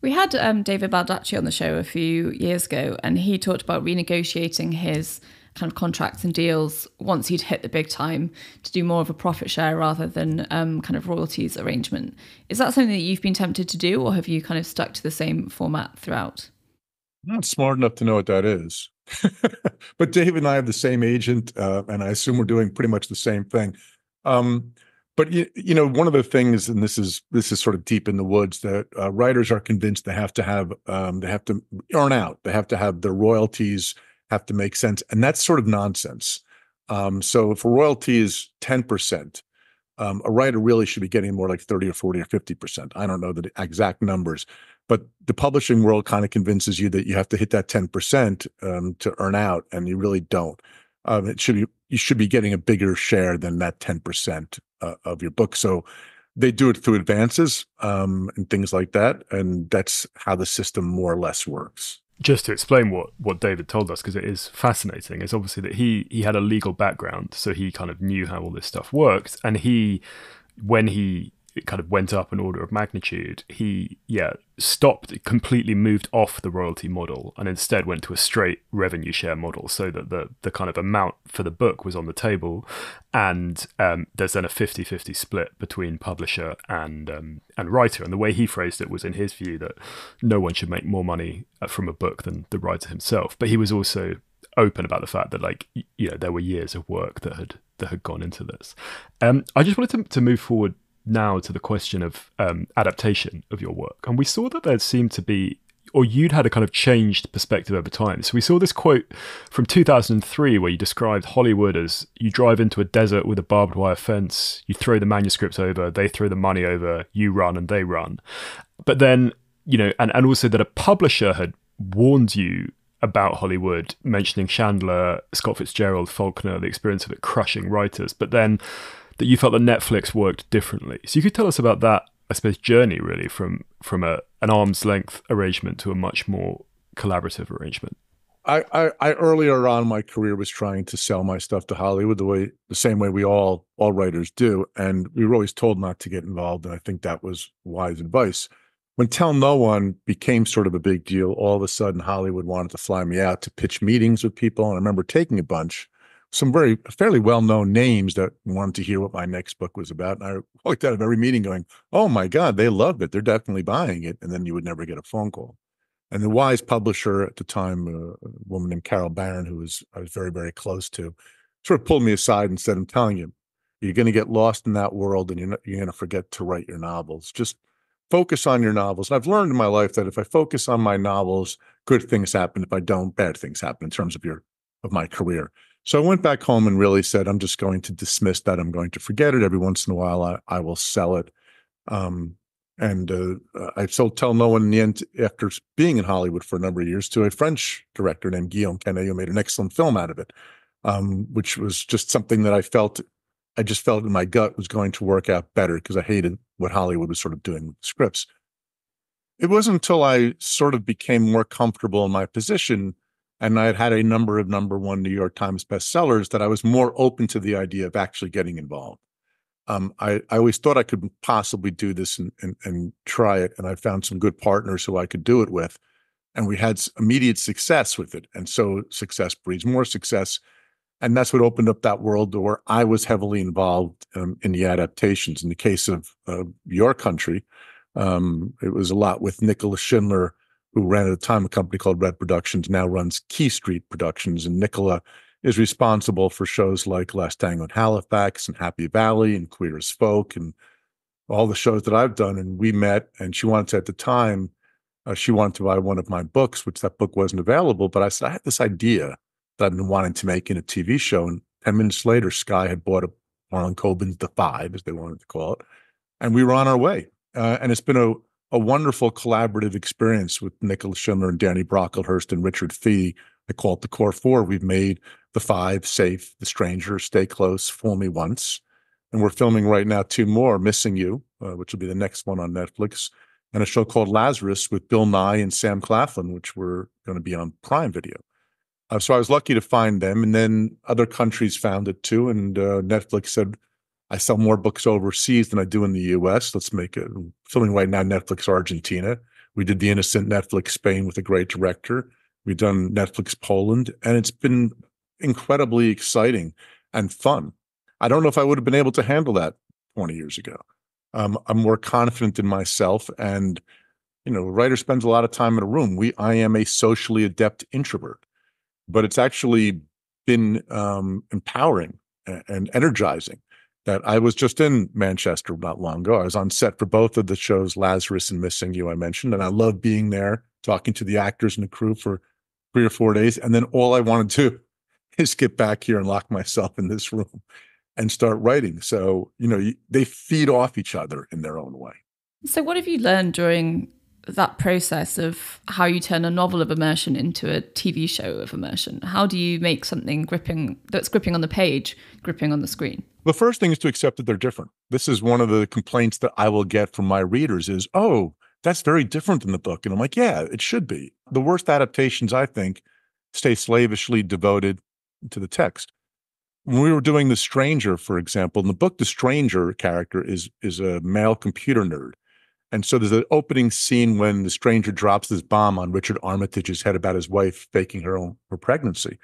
S1: We had um, David Baldacci on the show a few years ago, and he talked about renegotiating his kind of contracts and deals once he'd hit the big time to do more of a profit share rather than um, kind of royalties arrangement. Is that something that you've been tempted to do, or have you kind of stuck to the same format throughout?
S3: I'm not smart enough to know what that is. but David and I have the same agent, uh, and I assume we're doing pretty much the same thing. Um, but you, you know, one of the things, and this is this is sort of deep in the woods, that uh, writers are convinced they have to have um, they have to earn out, they have to have their royalties have to make sense, and that's sort of nonsense. Um, so if a royalty is ten percent, um, a writer really should be getting more like 30 or 40 or 50 percent. I don't know the exact numbers, but the publishing world kind of convinces you that you have to hit that 10% um, to earn out, and you really don't. Um, it should be you should be getting a bigger share than that 10% uh, of your book. So they do it through advances um, and things like that, and that's how the system more or less works.
S2: Just to explain what, what David told us, because it is fascinating, is obviously that he he had a legal background, so he kind of knew how all this stuff worked, and he when he it kind of went up an order of magnitude, he yeah stopped completely moved off the royalty model and instead went to a straight revenue share model, so that the the kind of amount for the book was on the table, and um, there's then a 50-50 split between publisher and um, and writer. And the way he phrased it was, in his view, that no one should make more money uh, from a book than the writer himself. But he was also open about the fact that like you know there were years of work that had that had gone into this. Um, I just wanted to, to move forward now to the question of um, adaptation of your work. And we saw that there seemed to be, or you'd had a kind of changed perspective over time. So we saw this quote from 2003 where you described Hollywood as you drive into a desert with a barbed wire fence, you throw the manuscripts over, they throw the money over, you run and they run. But then, you know, and, and also that a publisher had warned you about Hollywood, mentioning Chandler, Scott Fitzgerald, Faulkner, the experience of it crushing writers. But then that you felt that Netflix worked differently. So you could tell us about that, I suppose, journey really from from a an arm's length arrangement to a much more collaborative arrangement.
S3: I, I, I earlier on my career was trying to sell my stuff to Hollywood the way the same way we all all writers do, and we were always told not to get involved, and I think that was wise advice. When Tell No One became sort of a big deal, all of a sudden Hollywood wanted to fly me out to pitch meetings with people, and I remember taking a bunch, some very fairly well known names that wanted to hear what my next book was about, and I walked out of every meeting going, "Oh my God, they loved it! They're definitely buying it," and then you would never get a phone call. And the wise publisher at the time, uh, a woman named Carole Baron, who was I was very, very close to, sort of pulled me aside and said, I'm telling you, you're going to get lost in that world and you're, you're going to forget to write your novels. Just focus on your novels. And I've learned in my life that if I focus on my novels, good things happen. If I don't, bad things happen in terms of your of my career. So I went back home and really said, I'm just going to dismiss that. I'm going to forget it. Every once in a while, I, I will sell it. Um, and uh, I still tell no one in the end after being in Hollywood for a number of years to a French director named Guillaume Canet who made an excellent film out of it, um, which was just something that I felt, I just felt in my gut was going to work out better because I hated what Hollywood was sort of doing with scripts. It wasn't until I sort of became more comfortable in my position and I had had a number of number one New York Times bestsellers that I was more open to the idea of actually getting involved um, I, I always thought I could possibly do this and, and, and try it. And I found some good partners who I could do it with. And we had immediate success with it. And so success breeds more success. And that's what opened up that world where I was heavily involved um, in the adaptations. In the case of uh, your country, um, it was a lot with Nicola Shindler, who ran at the time a company called Red Productions, now runs Quay Street Productions. And Nicola is responsible for shows like Last Tango in Halifax and Happy Valley and Queer as Folk and all the shows that I've done. And we met, and she wanted to, at the time, uh, she wanted to buy one of my books, which that book wasn't available. But I said, I had this idea that I've been wanting to make in a TV show. And 10 minutes later, Sky had bought a Harlan Coben's The Five, as they wanted to call it. And we were on our way. Uh, and it's been a, a wonderful collaborative experience with Nicola Shindler and Danny Brocklehurst and Richard Fee. I call it the Core Four. We've made the Five, Safe, The Stranger, Stay Close, Fool Me Once. And we're filming right now two more, Missing You, uh, which will be the next one on Netflix, and a show called Lazarus with Bill Nighy and Sam Claflin, which we're going to be on Prime Video. Uh, so I was lucky to find them. And then other countries found it too. And uh, Netflix said, I sell more books overseas than I do in the US. Let's make it filming right now, Netflix Argentina. We did The Innocent Netflix Spain with a great director. We've done Netflix Poland, and it's been incredibly exciting and fun. I don't know if I would have been able to handle that 20 years ago. Um, I'm more confident in myself, and you know, a writer spends a lot of time in a room. We, I am a socially adept introvert, but it's actually been um, empowering and energizing. That I was just in Manchester not long ago. I was on set for both of the shows, Lazarus and Missing You, I mentioned, and I love being there, talking to the actors and the crew for three or four days, and then all I want to do is get back here and lock myself in this room and start writing. So, you know, they feed off each other in their own way.
S1: So, what have you learned during that process of how you turn a novel of immersion into a TV show of immersion? How do you make something gripping that's gripping on the page, gripping on the screen?
S3: The first thing is to accept that they're different. This is one of the complaints that I will get from my readers is, "Oh, that's very different than the book." And I'm like, "Yeah, it should be." The worst adaptations, I think, stay slavishly devoted to the text. When we were doing The Stranger, for example, in the book, the Stranger character is is a male computer nerd. And so there's an opening scene when the stranger drops this bomb on Richard Armitage's head about his wife faking her own her pregnancy.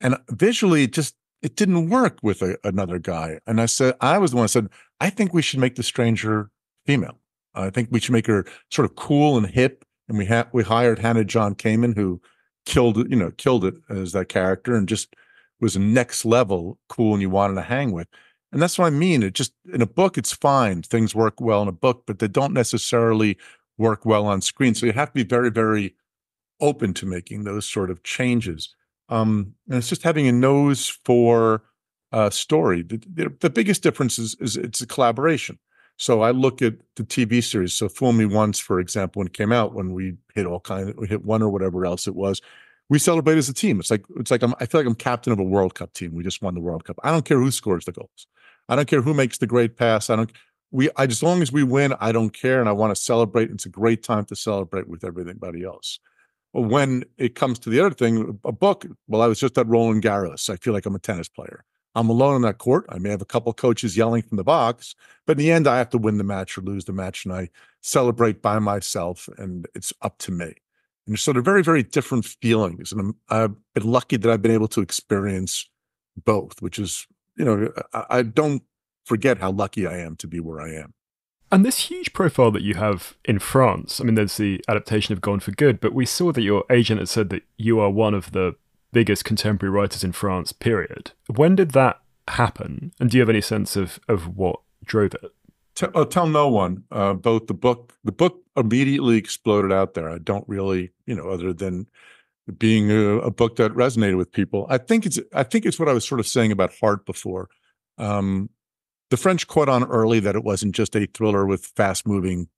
S3: And visually, it just it didn't work with a, another guy. And I said, I was the one that said, I think we should make the stranger female. I think we should make her sort of cool and hip. And we had we hired Hannah John Kamen, who killed it, you know, killed it as that character and just was next level cool and you wanted to hang with. And that's what I mean. It just in a book, it's fine. Things work well in a book, but they don't necessarily work well on screen. So you have to be very, very open to making those sort of changes. Um, and it's just having a nose for a story. The, the, the biggest difference is, is it's a collaboration. So I look at the TV series. So Fool Me Once, for example, when it came out, when we hit all kind of we hit one or whatever else it was, we celebrate as a team. It's like it's like I'm, I feel like I'm captain of a World Cup team. We just won the World Cup. I don't care who scores the goals. I don't care who makes the great pass. I don't. We I as long as we win, I don't care, and I want to celebrate. It's a great time to celebrate with everybody else. when it comes to the other thing, a book, well, I was just at Roland Garros. I feel like I'm a tennis player. I'm alone on that court. I may have a couple coaches yelling from the box, but in the end, I have to win the match or lose the match, and I celebrate by myself, and it's up to me. And so they're very, very different feelings. And I'm, I've been lucky that I've been able to experience both, which is, you know, I, I don't forget how lucky I am to be where I am.
S2: And this huge profile that you have in France, I mean, there's the adaptation of Gone for Good, but we saw that your agent had said that you are one of the biggest contemporary writers in France, period. When did that happen? And do you have any sense of, of what drove it?
S3: T- uh, tell no one. Uh, both the book, the book immediately exploded out there. I don't really, you know, other than being a, a, book that resonated with people. I think it's, I think it's what I was sort of saying about Heart before. Um, the French caught on early that it wasn't just a thriller with fast moving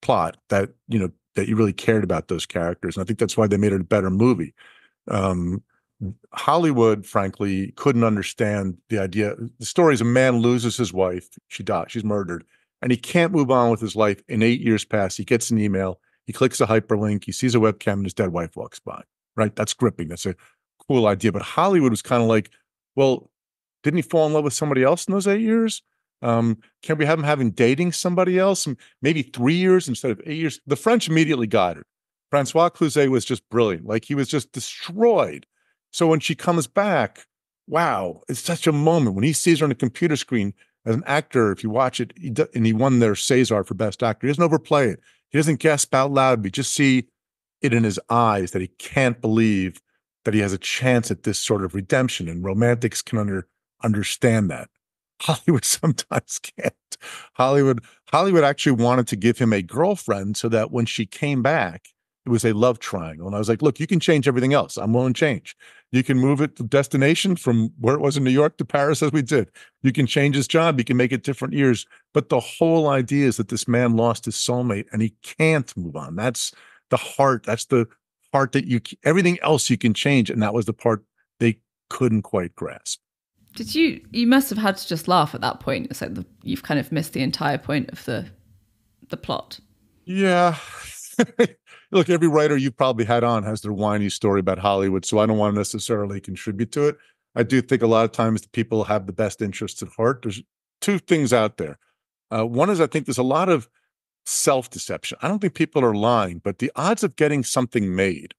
S3: plot that, you know, that you really cared about those characters. And I think that's why they made it a better movie. Um, Hollywood, frankly, couldn't understand the idea. The story is a man loses his wife. She dies. She's murdered. And he can't move on with his life. In eight years pass, he gets an email. He clicks a hyperlink. He sees a webcam and his dead wife walks by. Right? That's gripping. That's a cool idea. But Hollywood was kind of like, well, didn't he fall in love with somebody else in those eight years? Um, can we have him having dating somebody else? Maybe three years instead of eight years. The French immediately got it. Francois Cluzet was just brilliant. Like he was just destroyed. So when she comes back, wow, it's such a moment when he sees her on a computer screen as an actor. If you watch it, he do, and he won their César for Best Actor. He doesn't overplay it. He doesn't gasp out loud. But just see it in his eyes that he can't believe that he has a chance at this sort of redemption. And romantics can under, understand that. Hollywood sometimes can't. Hollywood Hollywood actually wanted to give him a girlfriend so that when she came back, it was a love triangle. And I was like, look, you can change everything else. I'm willing to change. You can move it to destination from where it was in New York to Paris as we did. You can change his job. You can make it different years. But the whole idea is that this man lost his soulmate and he can't move on. That's the heart. That's the part that you everything else you can change. And that was the part they couldn't quite grasp.
S1: Did you? You must have had to just laugh at that point. It's like the, you've kind of missed the entire point of the the plot.
S3: Yeah. Look, every writer you've probably had on has their whiny story about Hollywood, so I don't want to necessarily contribute to it. I do think a lot of times the people have the best interests at heart. There's two things out there. Uh, one is I think there's a lot of self deception. I don't think people are lying, but the odds of getting something made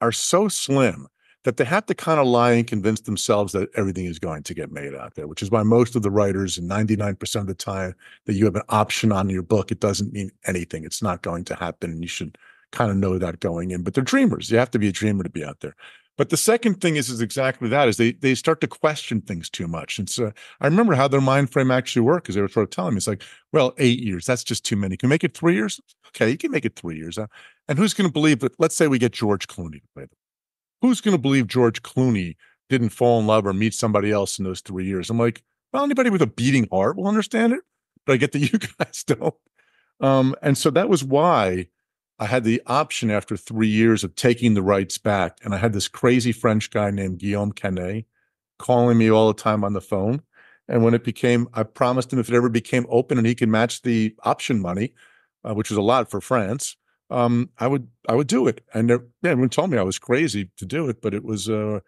S3: are so slim that they have to kind of lie and convince themselves that everything is going to get made out there, which is why most of the writers, and 99% of the time that you have an option on your book, it doesn't mean anything. It's not going to happen. And you should kind of know that going in. But they're dreamers. You have to be a dreamer to be out there. But the second thing is is exactly that is they they start to question things too much. And so I remember how their mind frame actually worked because they were sort of telling me it's like, well, eight years, that's just too many. Can we make it three years? Okay, you can make it three years. And who's going to believe that? Let's say we get George Clooney to play them who's going to believe George Clooney didn't fall in love or meet somebody else in those three years? I'm like, well, anybody with a beating heart will understand it, but I get that you guys don't. Um, and so that was why I had the option after three years of taking the rights back. And I had this crazy French guy named Guillaume Canet calling me all the time on the phone. And when it became, I promised him if it ever became open and he could match the option money, uh, which was a lot for France, um, I would I would do it. And yeah, everyone told me I was crazy to do it, but it was uh,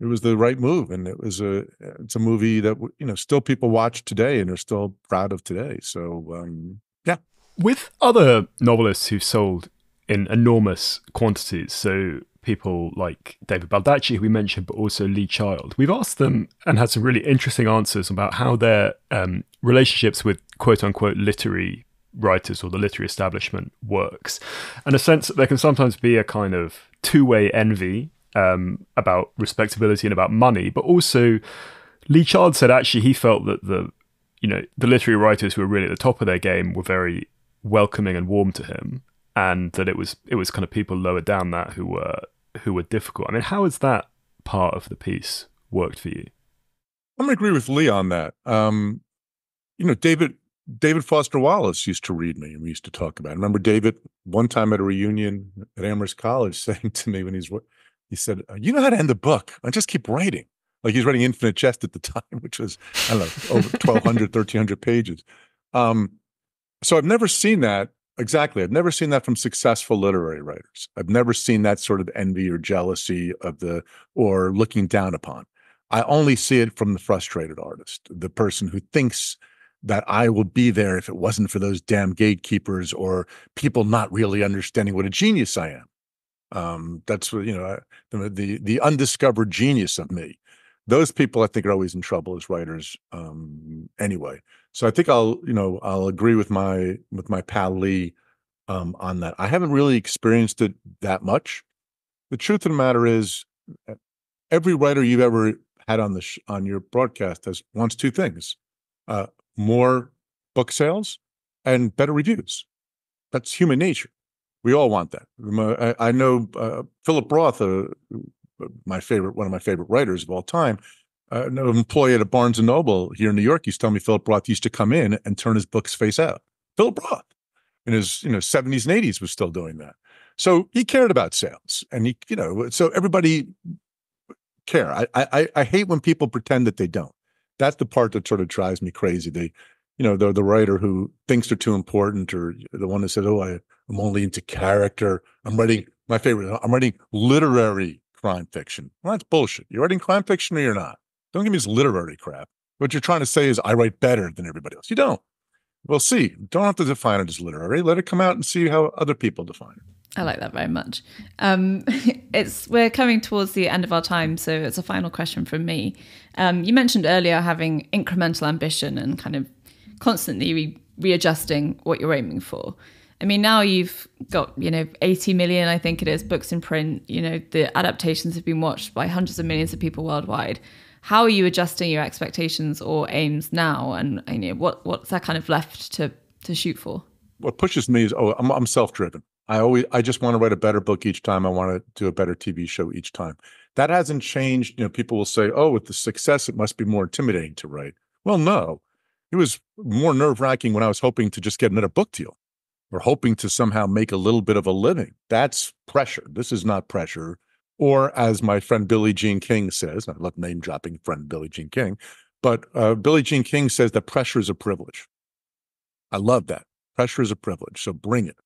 S3: it was the right move, and it was a it's a movie that you know still people watch today and are still proud of today. So um, yeah.
S2: With other novelists who've sold in enormous quantities, so people like David Baldacci, who we mentioned, but also Lee Child. We've asked them and had some really interesting answers about how their um, relationships with quote unquote literary writers or the literary establishment works. And a sense that there can sometimes be a kind of two way envy um, about respectability and about money, but also Lee Child said actually he felt that the you know the literary writers who were really at the top of their game were very welcoming and warm to him, and that it was it was kind of people lower down that who were who were difficult. I mean, how has that part of the piece worked for you?
S3: I'm going to agree with Lee on that. Um, you know, David David Foster Wallace used to read me and we used to talk about it. I remember David one time at a reunion at Amherst College saying to me when he's he said, uh, "You know how to end a book? I just keep writing." Like he's writing Infinite Jest at the time, which was I don't know over 1,200, 1,300 pages. Um, so I've never seen that Exactly. I've never seen that from successful literary writers. I've never seen that sort of envy or jealousy of the or looking down upon. I only see it from the frustrated artist, the person who thinks that I will be there if it wasn't for those damn gatekeepers or people not really understanding what a genius I am. Um, that's what you know the, the the undiscovered genius of me. Those people, I think, are always in trouble as writers. Um, anyway, so I think I'll you know I'll agree with my with my pal Lee um, on that. I haven't really experienced it that much. The truth of the matter is, every writer you've ever had on the sh- on your broadcast has wants two things: uh, more book sales and better reviews. That's human nature. We all want that. I, know uh, Philip Roth, uh, my favorite, one of my favorite writers of all time, uh, an employee at a Barnes and Noble here in New York used to tell me Philip Roth used to come in and turn his books face out. Philip Roth, in his you know 70s and 80s, was still doing that. So he cared about sales, and he you know so everybody care. I I I hate when people pretend that they don't. That's the part that sort of drives me crazy. They you know, the the writer who thinks they're too important, or the one that says, "Oh, I, I'm only into character. I'm writing my favorite. I'm writing literary crime fiction." Well, that's bullshit. You're writing crime fiction, or you're not. Don't give me this literary crap. What you're trying to say is, I write better than everybody else. You don't. We'll see. Don't have to define it as literary. Let it come out and see how other people define it.
S1: I like that very much. Um, it's we're coming towards the end of our time, so it's a final question from me. Um, you mentioned earlier having incremental ambition and kind of constantly re- readjusting what you're aiming for. I mean, now you've got, you know, 80 million, I think it is, books in print. You know, the adaptations have been watched by hundreds of millions of people worldwide. How are you adjusting your expectations or aims now? And, you know, what, what's that kind of left to, to shoot for?
S3: What pushes me is, oh, I'm, I'm self driven. I always, I just want to write a better book each time. I want to do a better TV show each time. That hasn't changed. You know, people will say, oh, with the success, it must be more intimidating to write. Well, no it was more nerve wracking when I was hoping to just get another book deal or hoping to somehow make a little bit of a living. That's pressure. This is not pressure. Or as my friend Billie Jean King says, I love name dropping friend Billie Jean King, but uh, Billie Jean King says that pressure is a privilege. I love that. Pressure is a privilege. So bring it.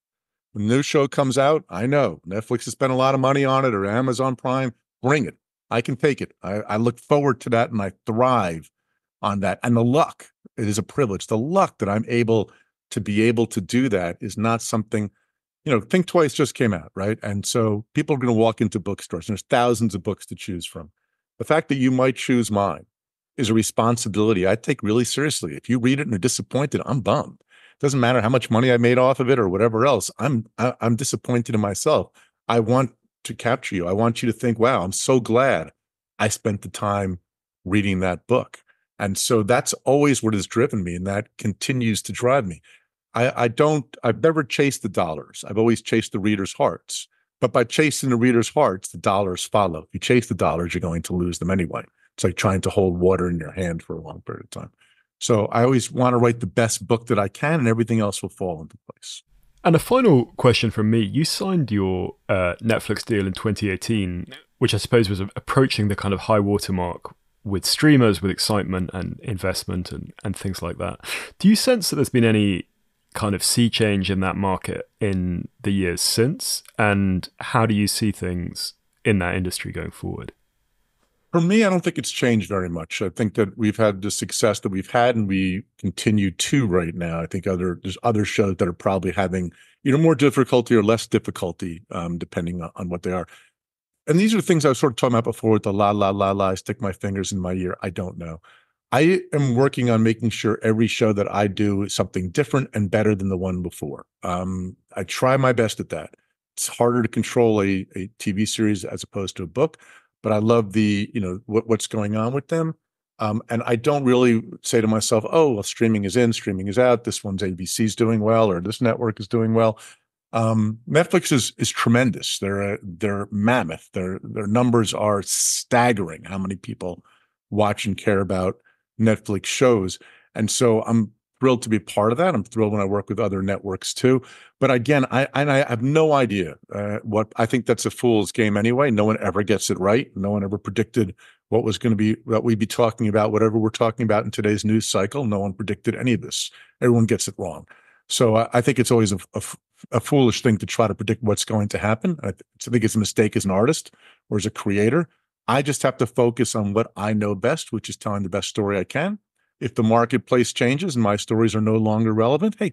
S3: When the new show comes out, I know Netflix has spent a lot of money on it or Amazon Prime. Bring it. I can take it. I, I look forward to that and I thrive on that. And the luck, it is a privilege. The luck that I'm able to be able to do that is not something, you know, Think Twice just came out, right? And so people are going to walk into bookstores and there's thousands of books to choose from. The fact that you might choose mine is a responsibility I take really seriously. If you read it and are disappointed, I'm bummed. It doesn't matter how much money I made off of it or whatever else. I'm I, am i am disappointed in myself. I want to capture you. I want you to think, wow, I'm so glad I spent the time reading that book. And so that's always what has driven me, and that continues to drive me. I, I don't, I've never chased the dollars. I've always chased the readers' hearts. But by chasing the readers' hearts, the dollars follow. If you chase the dollars, you're going to lose them anyway. It's like trying to hold water in your hand for a long period of time. So I always want to write the best book that I can, and everything else will fall into place.
S2: And a final question from me: You signed your uh, Netflix deal in 2018, which I suppose was approaching the kind of high watermark with streamers, with excitement and investment and, and things like that. Do you sense that there's been any kind of sea change in that market in the years since? And how do you see things in that industry going forward?
S3: For me, I don't think it's changed very much. I think that we've had the success that we've had, and we continue to right now. I think other there's other shows that are probably having you know more difficulty or less difficulty, um, depending on, on what they are and these are things I was sort of talking about before with the la la la la. I stick my fingers in my ear. I don't know. I am working on making sure every show that I do is something different and better than the one before. Um, I try my best at that. It's harder to control a, a TV series as opposed to a book, but I love the you know what, what's going on with them. Um, and I don't really say to myself, "Oh, well, streaming is in, streaming is out. This one's ABC's doing well, or this network is doing well." Um, Netflix is is tremendous. They're a, they're mammoth. Their their numbers are staggering. How many people watch and care about Netflix shows? And so I'm thrilled to be part of that. I'm thrilled when I work with other networks too. But again, I and I have no idea uh, what I think that's a fool's game anyway. No one ever gets it right. No one ever predicted what was going to be what we'd be talking about. Whatever we're talking about in today's news cycle, no one predicted any of this. Everyone gets it wrong. So I, I think it's always a, a, a, foolish thing to try to predict what's going to happen. I, th- I think it's a mistake as an artist or as a creator. I just have to focus on what I know best, which is telling the best story I can. If the marketplace changes and my stories are no longer relevant, hey,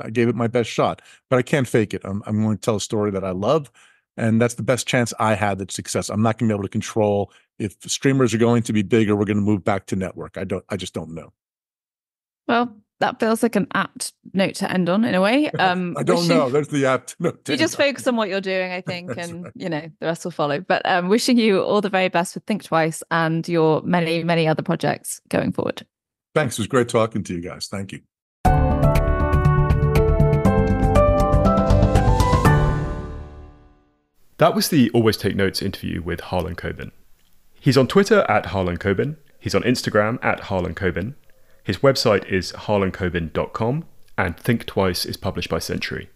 S3: I gave it my best shot, but I can't fake it. I'm, I'm going to tell a story that I love. And that's the best chance I had at success. I'm not going to be able to control if streamers are going to be big or we're going to move back to network. I don't, I just don't know.
S1: Well, that feels like an apt note to end on in a way.
S3: Um, I don't know. There's the apt note.
S1: You just focus on what you're doing, I think, and right. you know the rest will follow. But um, wishing you all the very best with Think Twice and your many, many other projects going forward.
S3: Thanks. It was great talking to you guys. Thank you.
S2: That was the Always Take Notes interview with Harlan Coben. He's on Twitter at Harlan Coben. He's on Instagram at Harlan Coben. His website is harlancoben.com, and Think Twice is published by Century.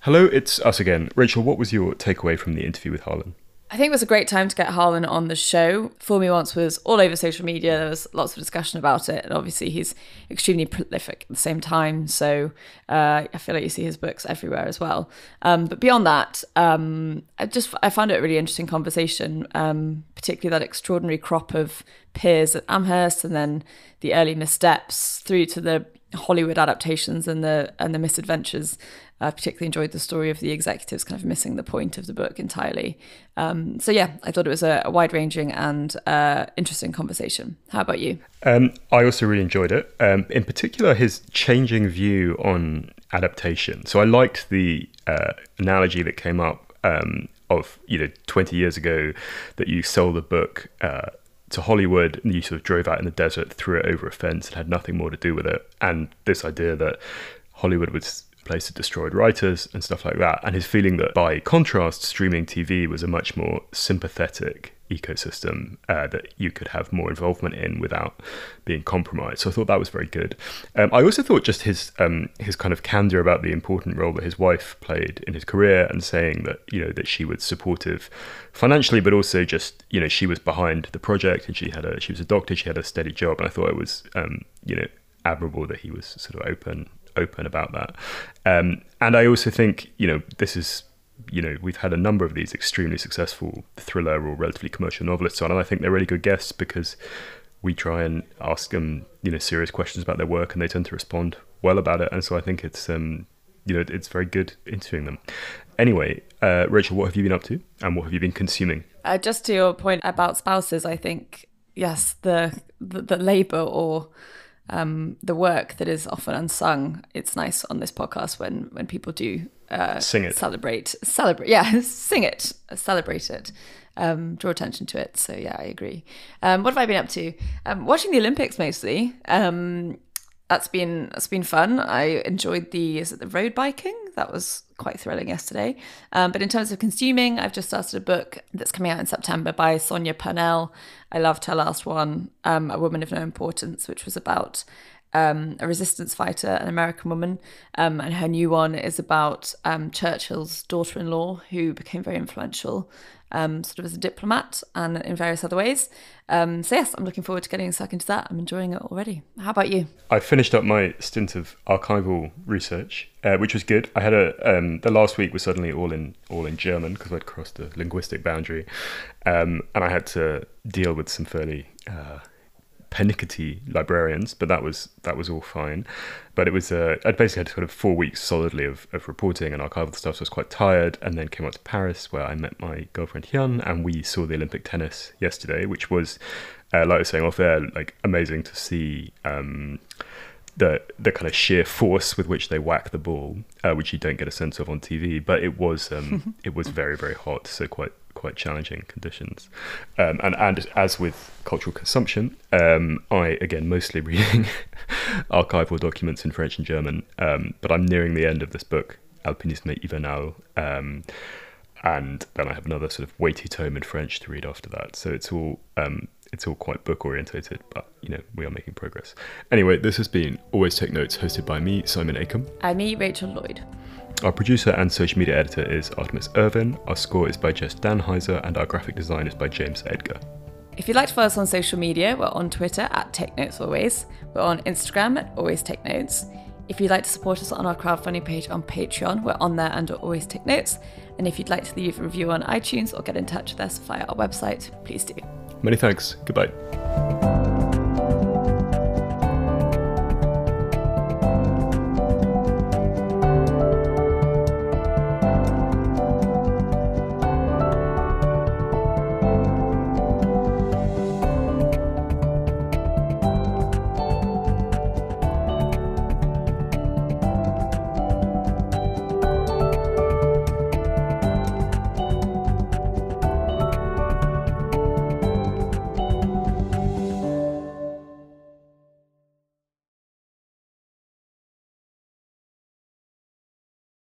S2: Hello, it's us again. Rachel, what was your takeaway from the interview with Harlan?
S1: I think it was a great time to get Harlan on the show. Fool Me Once was all over social media. There was lots of discussion about it. And obviously, he's extremely prolific at the same time. So uh, I feel like you see his books everywhere as well. Um, but beyond that, um, I just I found it a really interesting conversation, um, particularly that extraordinary crop of peers at Amherst and then the early missteps through to the Hollywood adaptations and the and the misadventures I particularly enjoyed the story of the executives kind of missing the point of the book entirely. Um, so yeah, I thought it was a, a wide ranging and uh, interesting conversation. How about you?
S2: Um, I also really enjoyed it. Um, in particular, his changing view on adaptation. So I liked the uh, analogy that came up um, of you know 20 years ago that you sold a book. Uh, to Hollywood and you sort of drove out in the desert, threw it over a fence, and had nothing more to do with it. And this idea that Hollywood was place that destroyed writers and stuff like that. And his feeling that by contrast, streaming TV was a much more sympathetic ecosystem uh, that you could have more involvement in without being compromised. So I thought that was very good. Um, I also thought just his um, his kind of candor about the important role that his wife played in his career and saying that you know that she was supportive financially, but also just you know she was behind the project and she had a she was a doctor, she had a steady job, and I thought it was um, you know admirable that he was sort of open open about that. Um, and I also think, you know, this is, you know, we've had a number of these extremely successful thriller or relatively commercial novelists on, and I think they're really good guests because we try and ask them, you know, serious questions about their work, and they tend to respond well about it. And so I think it's, um, you know, it's very good interviewing them. Anyway, uh, Rachel, what have you been up to, and what have you been consuming?
S1: Uh, just to your point about spouses, I think yes, the the, the labour or um, the work that is often unsung. It's nice on this podcast when when people do
S2: uh, sing it,
S1: celebrate, celebrate, yeah, sing it, celebrate it, um, draw attention to it. So yeah, I agree. Um, what have I been up to? Um, watching the Olympics mostly. Um, that's been that's been fun. I enjoyed the is it the road biking that was quite thrilling yesterday. Um, but in terms of consuming, I've just started a book that's coming out in September by Sonia Purnell. I loved her last one, um, A Woman of No Importance, which was about um, a resistance fighter, an American woman. Um, and her new one is about um, Churchill's daughter in law, who became very influential um, sort of as a diplomat and in various other ways. Um, so yes, I'm looking forward to getting stuck into that. I'm enjoying it already. How about you?
S2: I finished up my stint of archival research, uh, which was good. I had a um, the last week was suddenly all in all in German because I'd crossed the linguistic boundary, um, and I had to deal with some fairly. Uh, pernickety librarians, but that was that was all fine. But it was uh, I basically had sort of four weeks solidly of, of reporting and archival stuff, so I was quite tired. And then came out to Paris where I met my girlfriend Hyun, and we saw the Olympic tennis yesterday, which was uh, like I was saying off there, like amazing to see. Um, the the kind of sheer force with which they whack the ball, uh, which you don't get a sense of on TV, but it was um, it was very very hot, so quite quite challenging conditions. Um, and, and as with cultural consumption, um, I, again, mostly reading archival documents in French and German, um, but I'm nearing the end of this book, Alpinisme Hivernal. Um, and then I have another sort of weighty tome in French to read after that. So it's all um, it's all quite book orientated, but you know we are making progress. Anyway, this has been Always Take Notes, hosted by me, Simon Akam,
S1: and me, Rachel Lloyd.
S2: Our producer and social media editor is Artemis Irvin, our score is by Jess Danheiser, and our graphic design is by James Edgar.
S1: If you'd like to follow us on social media, we're on Twitter at Take Notes Always. We're on Instagram at Always Take Notes. If you'd like to support us on our crowdfunding page on Patreon, we're on there under Always Take Notes. And if you'd like to leave a review on iTunes or get in touch with us via our website, please do.
S2: Many thanks. Goodbye.